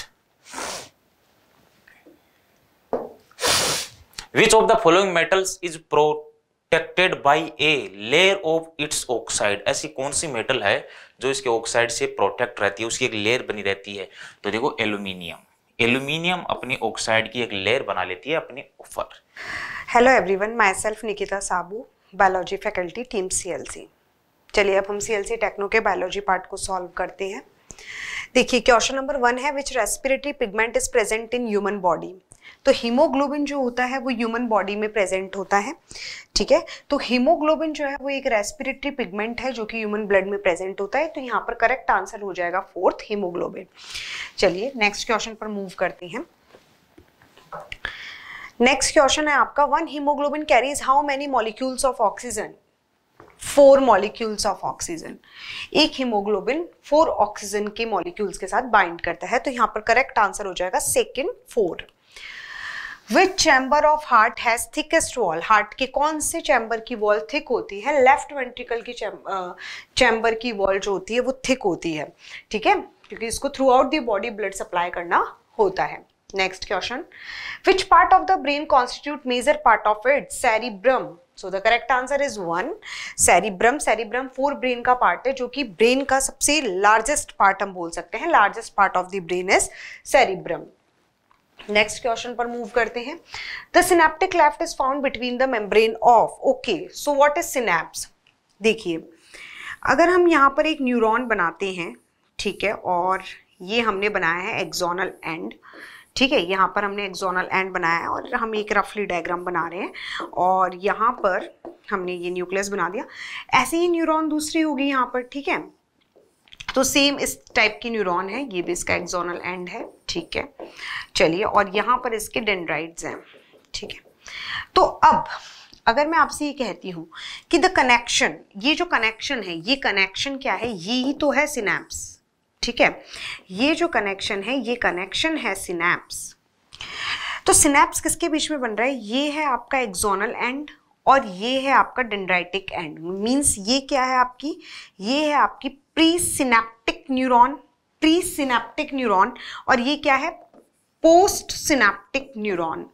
which of the following metals is protected by a layer of its oxide ऐसी कौन सी मेटल है जो इसके ऑक्साइड से प्रोटेक्ट रहती है? उसकी एक लेयर बनी रहती है। तो देखो एल्यूमिनियम एल्यूमिनियम अपनी ऑक्साइड की एक लेयर बना लेती है, अपने ऊपर hello everyone myself Nikita Sabu biology faculty team CLC चलिए, अब हम सीएलसी टेक्नो के बायोलॉजी पार्ट को सॉल्व करते हैं। देखिए क्वेश्चन नंबर वन है which respiratory pigment is present in human body तो हीमोग्लोबिन जो होता है वो ह्यूमन बॉडी में प्रेजेंट होता है, ठीक है? तो हीमोग्लोबिन जो है वो एक रेस्पिरेटरी पिगमेंट है जो कि ह्यूमन ब्लड में प्रेजेंट होता है तो यहाँ पर करेक्ट आंसर हो जाएगा फोर्थ हीमोग्लोबिन चलिए नेक्स्ट क्वेश्चन पर मूव करते हैं. नेक्स्ट क्वेश्चन है आपका one haemoglobin carries how many molecules of oxygen four molecules of oxygen एक हीमोग्लोबिन फोर ऑक्सीजन के मॉलिक्यूल्स के साथ बाइंड करता है तो यहाँ पर करेक्ट आंसर हो जाएगा second four which chamber of heart has thickest wall heart के कौन से चैम्बर की वॉल थिक होती है? लेफ़्ट वेंट्रिकल की चैम्बर की वॉल जो होती है, वो थिक होती है। ठीक है? क्योंकि इसको throughout the body blood supply करना होता है। Next question which part of the brain constitute major part of it cerebrum so the correct answer is one cerebrum cerebrum four brain का पार्ट है, जो कि ब्रेन का सबसे लार्जेस्ट पार्ट हम बोल सकते हैं। Largest part of the brain is cerebrum next question पर मूव करते हैं. The synaptic cleft is found between the membrane of okay so what is synapse देखिए, अगर हम यहाँ पर एक न्यूरॉन बनाते हैं, ठीक है, और ये हमने बनाया है एक्जोनल एंड ठीक है, यहाँ पर हमने एक्जोनल एंड बनाया है और हम एक रफली डायग्राम बना रहे हैं, और यहाँ पर हमने ये न्यूक्लियस बना दिया. ऐसे ही न्यूरॉन दूसरी होगी यहाँ पर, ठीक है? तो सेम इस टाइप की न्यूरॉन है, ये भी इसका एक्सोनल एंड है, ठीक है? चलिए, और यहाँ पर इसके डेंड्राइड्स हैं, ठीक है? तो अब, अगर मैं आपसे ये कहती हूँ कि द कनेक्शन ये जो कनेक्शन है, ये कनेक्शन क्या है? ये ही तो है सिनेप्स ठीक है? ये जो कनेक्शन है, ये कनेक्शन है सिनेप्स तो सिनेप्स किसके बीच में बन रहा है? ये है आपका एक्सोनल एंड और ये है आपका डेंड्राइटिक एंड मींस ये क्या है आपकी? ये है आपकी presynaptic neuron presynaptic neuron और ये क्या है? पोस्ट सिनेप्टिक न्यूरॉन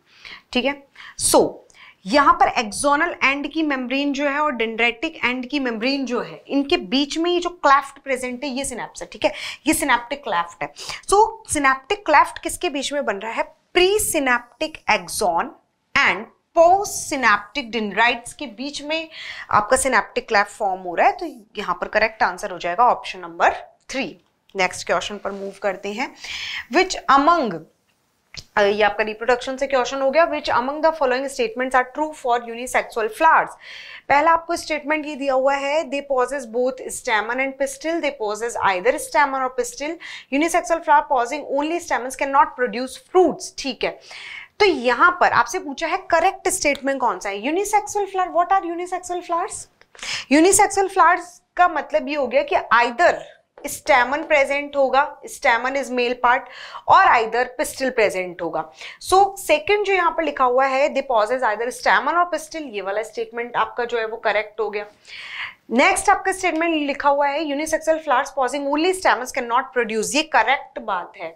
ठीक है? सो यहाँ पर एक्सोनल एंड की मेम्ब्रेन जो है और डेंड्रेटिक एंड की मेम्ब्रेन जो है, इनके बीच में ये जो क्लेफ्ट प्रेजेंट है, ये सिनेप्स है, ठीक है? ये सिनेप्टिक क्लेफ्ट है। सो सिनेप्टिक क्लेफ्ट किसके बीच में बन रहा है? Presynaptic axon and postsynaptic dendrites के बीच में आपका सिनेप्टिक क्लैप फॉर्म हो रहा है तो यहाँ पर करेक्ट आंसर हो जाएगा option number three next question पर मूव करते हैं. विच अमंग ये आपका रिप्रोडक्शन से क्वेश्चन हो गया. Which among the following statements are true for unisexual flowers पहला आपको स्टेटमेंट ये दिया हुआ है they possess both stamen and pistil they possess either stamen और pistil unisexual flower possessing only stamens can not produce fruits ठीक है. तो यहाँ पर आपसे पूछा है करेक्ट स्टेटमेंट कौन सा है? Unisexual flower what are unisexual flowers unisexual flowers का मतलब ये हो गया कि आइदर स्टैमन प्रेजेंट होगा स्टैमन इज़ मेल पार्ट और आइदर पिस्टल प्रेजेंट होगा। सो so, सेकंड जो यहाँ पर लिखा हुआ है दे पॉजेज आइदर स्टैमन और पिस्टल ये वाला स्टेटमेंट आपका जो है वो करेक्ट हो गया। नेक्स्ट आपका स्टेटमेंट लिखा हुआ है unisexual flowers possessing only stamens can not produce ये करेक्ट बात है।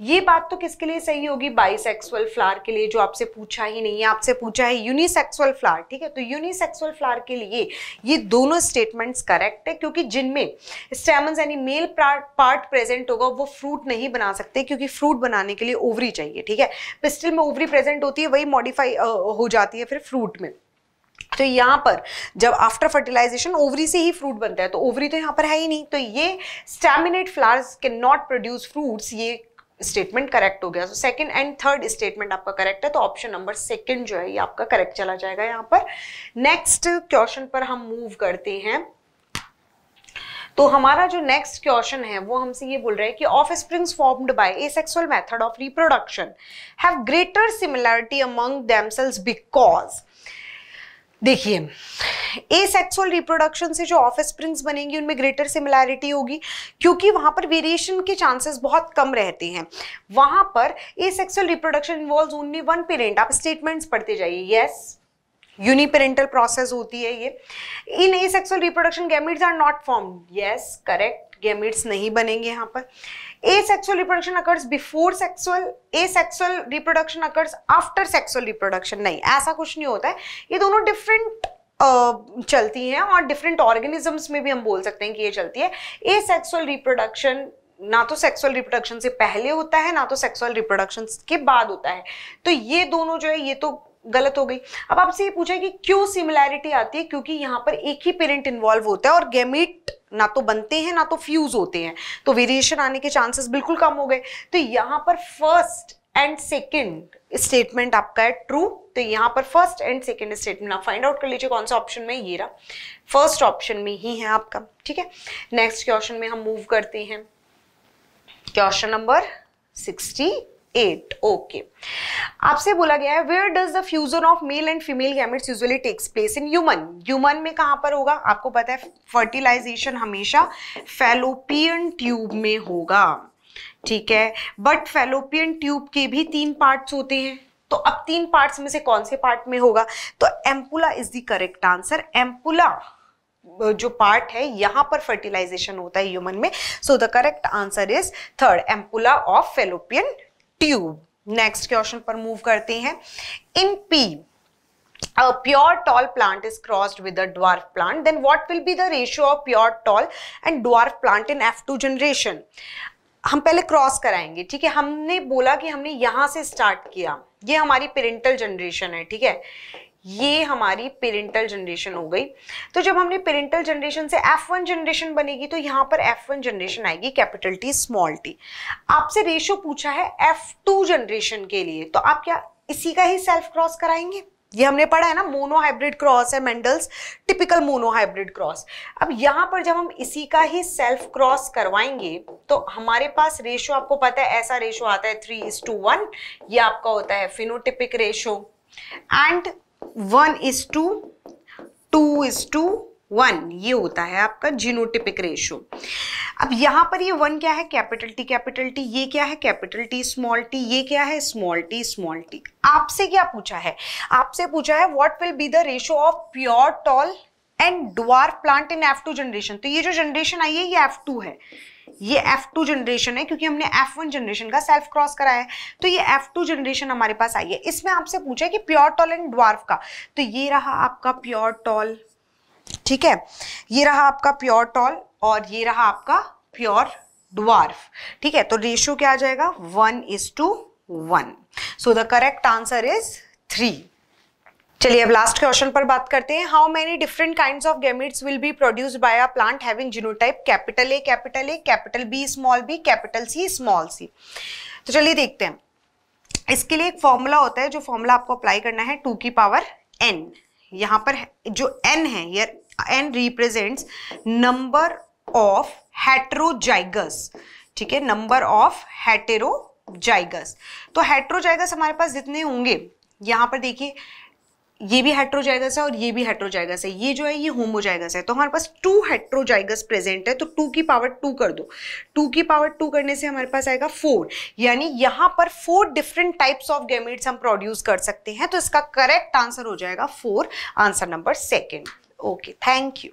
ये बात तो किसके लिए सही होगी? बाइसेक्सुअल फ्लावर के लिए, जो आपसे पूछा ही नहीं है। आपसे पूछा है यूनिसेक्सुअल फ्लावर ठीक है? तो यूनिसेक्सुअल फ्लावर के लिए ये दोनों स्टेटमेंट्स करेक्ट है, क्योंकि जिनमें स्टेमन्स यानी मेल पार्ट प्रेजेंट होगा, वो फ्रूट नहीं बना सकते, क्योंकि फ्रूट बनाने के लिए ओवरी चाहिए, ठीक है? पिस्टल में ओवरी प्रेजेंट होती है, वही मॉडिफाई हो जाती है फिर फ्रूट में। तो यहाँ पर जब आफ्टर फर्टिलाइजेशन ओवरी से ही फ्रूट बनता है तो ओवरी तो यहाँ पर है ही नहीं। तो ये staminate flowers can not produce fruits ये स्टेटमेंट करेक्ट हो गया। So second and third statement आपका करेक्ट है तो ऑप्शन नंबर सेकंड जो है, ये आपका करेक्ट चला जाएगा यहाँ पर। नेक्स्ट क्वेश्चन पर हम मूव करते हैं। तो हमारा जो नेक्स्ट क्वेश्चन है, वो हमसे ये बोल रहा है कि offsprings formed by asexual method of reproduction have greater similarity among themselves because देखिए ए सेक्सुअल रिप्रोडक्शन से जो ऑफ़ स्प्रिंग्स बनेंगी, उनमें ग्रेटर सिमिलैरिटी होगी, क्योंकि वहाँ पर वेरिएशन के चांसेस बहुत कम रहते हैं। वहाँ पर asexual reproduction involve only one parent आप स्टेटमेंट्स पढ़ते जाइए। यस यूनिपेरेंटल प्रोसेस होती है ये। In asexual reproduction gametes are not form yes correct gametes नहीं बनेंगे यहाँ पर। Asexual reproduction occurs before sexual asexual reproduction occurs after sexual reproduction. नहीं ऐसा कुछ नहीं होता है। ये दोनों uh, चलती हैं और डिफरेंट ऑर्गेनिजम्स में भी हम बोल सकते हैं कि ये चलती है। ए सेक्सुअल रिप्रोडक्शन ना तो सेक्सुअल रिप्रोडक्शन से पहले होता है ना तो सेक्सुअल रिप्रोडक्शन के बाद होता है। तो ये दोनों जो है ये तो गलत हो गई। अब आपसे ये पूछा कि क्यों सिमिलैरिटी आती है? क्योंकि यहाँ पर एक ही पेरेंट इन्वॉल्व होता है और गेमिट ना तो बनते हैं, ना तो फ्यूज होते हैं। तो वेरिएशन आने के चांसेस बिल्कुल कम हो गए। तो यहाँ पर फ़र्स्ट एंड सेकेंड स्टेटमेंट आपका है ट्रू तो यहाँ पर फ़र्स्ट एंड सेकेंड स्टेटमेंट आप फाइंड आउट कर लीजिए कौन सा ऑप्शन में ये रहा। फ़र्स्ट ऑप्शन में ही है आपका, ठीक है? नेक्स्ट क्वेश्चन में हम मूव करते हैं। Question number sixty eight okay आपसे बोला गया है where does the fusion of male and female gametes usually takes place in human human में कहाँ पर होगा? आपको पता है फर्टिलाइजेशन हमेशा फेलोपियन ट्यूब में होगा। ठीक है? बट फेलोपियन ट्यूब के भी तीन पार्ट्स होते हैं। तो अब तीन पार्ट्स में से कौन से पार्ट में होगा? तो ampulla is the correct answer ampulla जो पार्ट है, यहाँ पर फर्टिलाइजेशन होता है ह्यूमन में। So the correct answer is third ampulla of fallopian tube next question पर मूव करते हैं. In P a pure tall plant is crossed with a dwarf plant then what will be the ratio of pure tall and dwarf plant in F two generation हम पहले cross कराएँगे, ठीक है? हमने बोला कि हमने यहाँ से स्टार्ट किया. ये हमारी पेरेंटल जनरेशन है, ठीक है? ये हमारी पेरेंटल जनरेशन हो गई। तो जब हमने पेरेंटल जनरेशन से एफ़ वन जनरेशन बनेगी तो यहाँ पर एफ़ वन जनरेशन आएगी कैपिटल टी स्मॉल टी आपसे रेशियो पूछा है F2 जनरेशन के लिए तो आप क्या इसी का ही सेल्फ क्रॉस कराएँगे? ये हमने पढ़ा है ना मोनो हाइब्रिड क्रॉस है Mendel's typical mono hybrid cross अब यहाँ पर जब हम इसी का ही सेल्फ क्रॉस करवाएँगे तो हमारे पास रेशो आपको पता है, ऐसा रेशो आता है थ्री इज़ टू वन ये आपका होता है phenotypic ratio and one is to two is to, one, ये होता है आपका जीनोटिपिक रेशियो अब यहाँ पर ये वन क्या है? कैपिटल टी कैपिटल टी, ये क्या है? कैपिटल टी, स्मॉल टी, ये क्या है? Small T small T. आपसे क्या पूछा है? आपसे पूछा है what will be the ratio of pure tall and dwarf plant in F two generation तो ये जो जनरेशन आई है, ये एफ़ टू है। ये F2 जनरेशन है, क्योंकि हमने F1 जनरेशन का सेल्फ क्रॉस कराया है। तो ये F2 जनरेशन हमारे पास आई है। इसमें आपसे पूछा है कि प्योर टॉल एंड ड्वार्फ का। तो ये रहा आपका प्योर टॉल ठीक है? ये रहा आपका प्योर टॉल और ये रहा आपका प्योर ड्वार्फ ठीक है? तो रेशियो क्या आ जाएगा? One is to one so the correct answer is three चलिए अब लास्ट क्वेश्चन पर बात करते हैं। How many different kinds of gametes will be produced by a plant having genotype capital A capital A capital B small B capital C small C तो चलिए देखते हैं। इसके लिए एक फॉर्मूला होता है, जो फॉर्मूला आपको अप्लाई करना है टू की पावर एन यहाँ पर जो एन है यार n represents number of heterozygous ठीक है नंबर ऑफ़ हेटेरोजाइगस तो हेट्रोजाइगस हमारे पास जितने होंगे, यहाँ पर देखिए ये भी हेट्रोजाइगस है और ये भी हेट्रोजाइगस है। ये जो है, ये होमोजाइगस है। तो हमारे पास टू हेट्रोजाइगस प्रेजेंट है तो टू की पावर टू कर दो। टू की पावर टू करने से हमारे पास आएगा फोर यानी यहाँ पर four different types of gametes हम प्रोड्यूस कर सकते हैं तो इसका करेक्ट आंसर हो जाएगा four answer number second okay thank you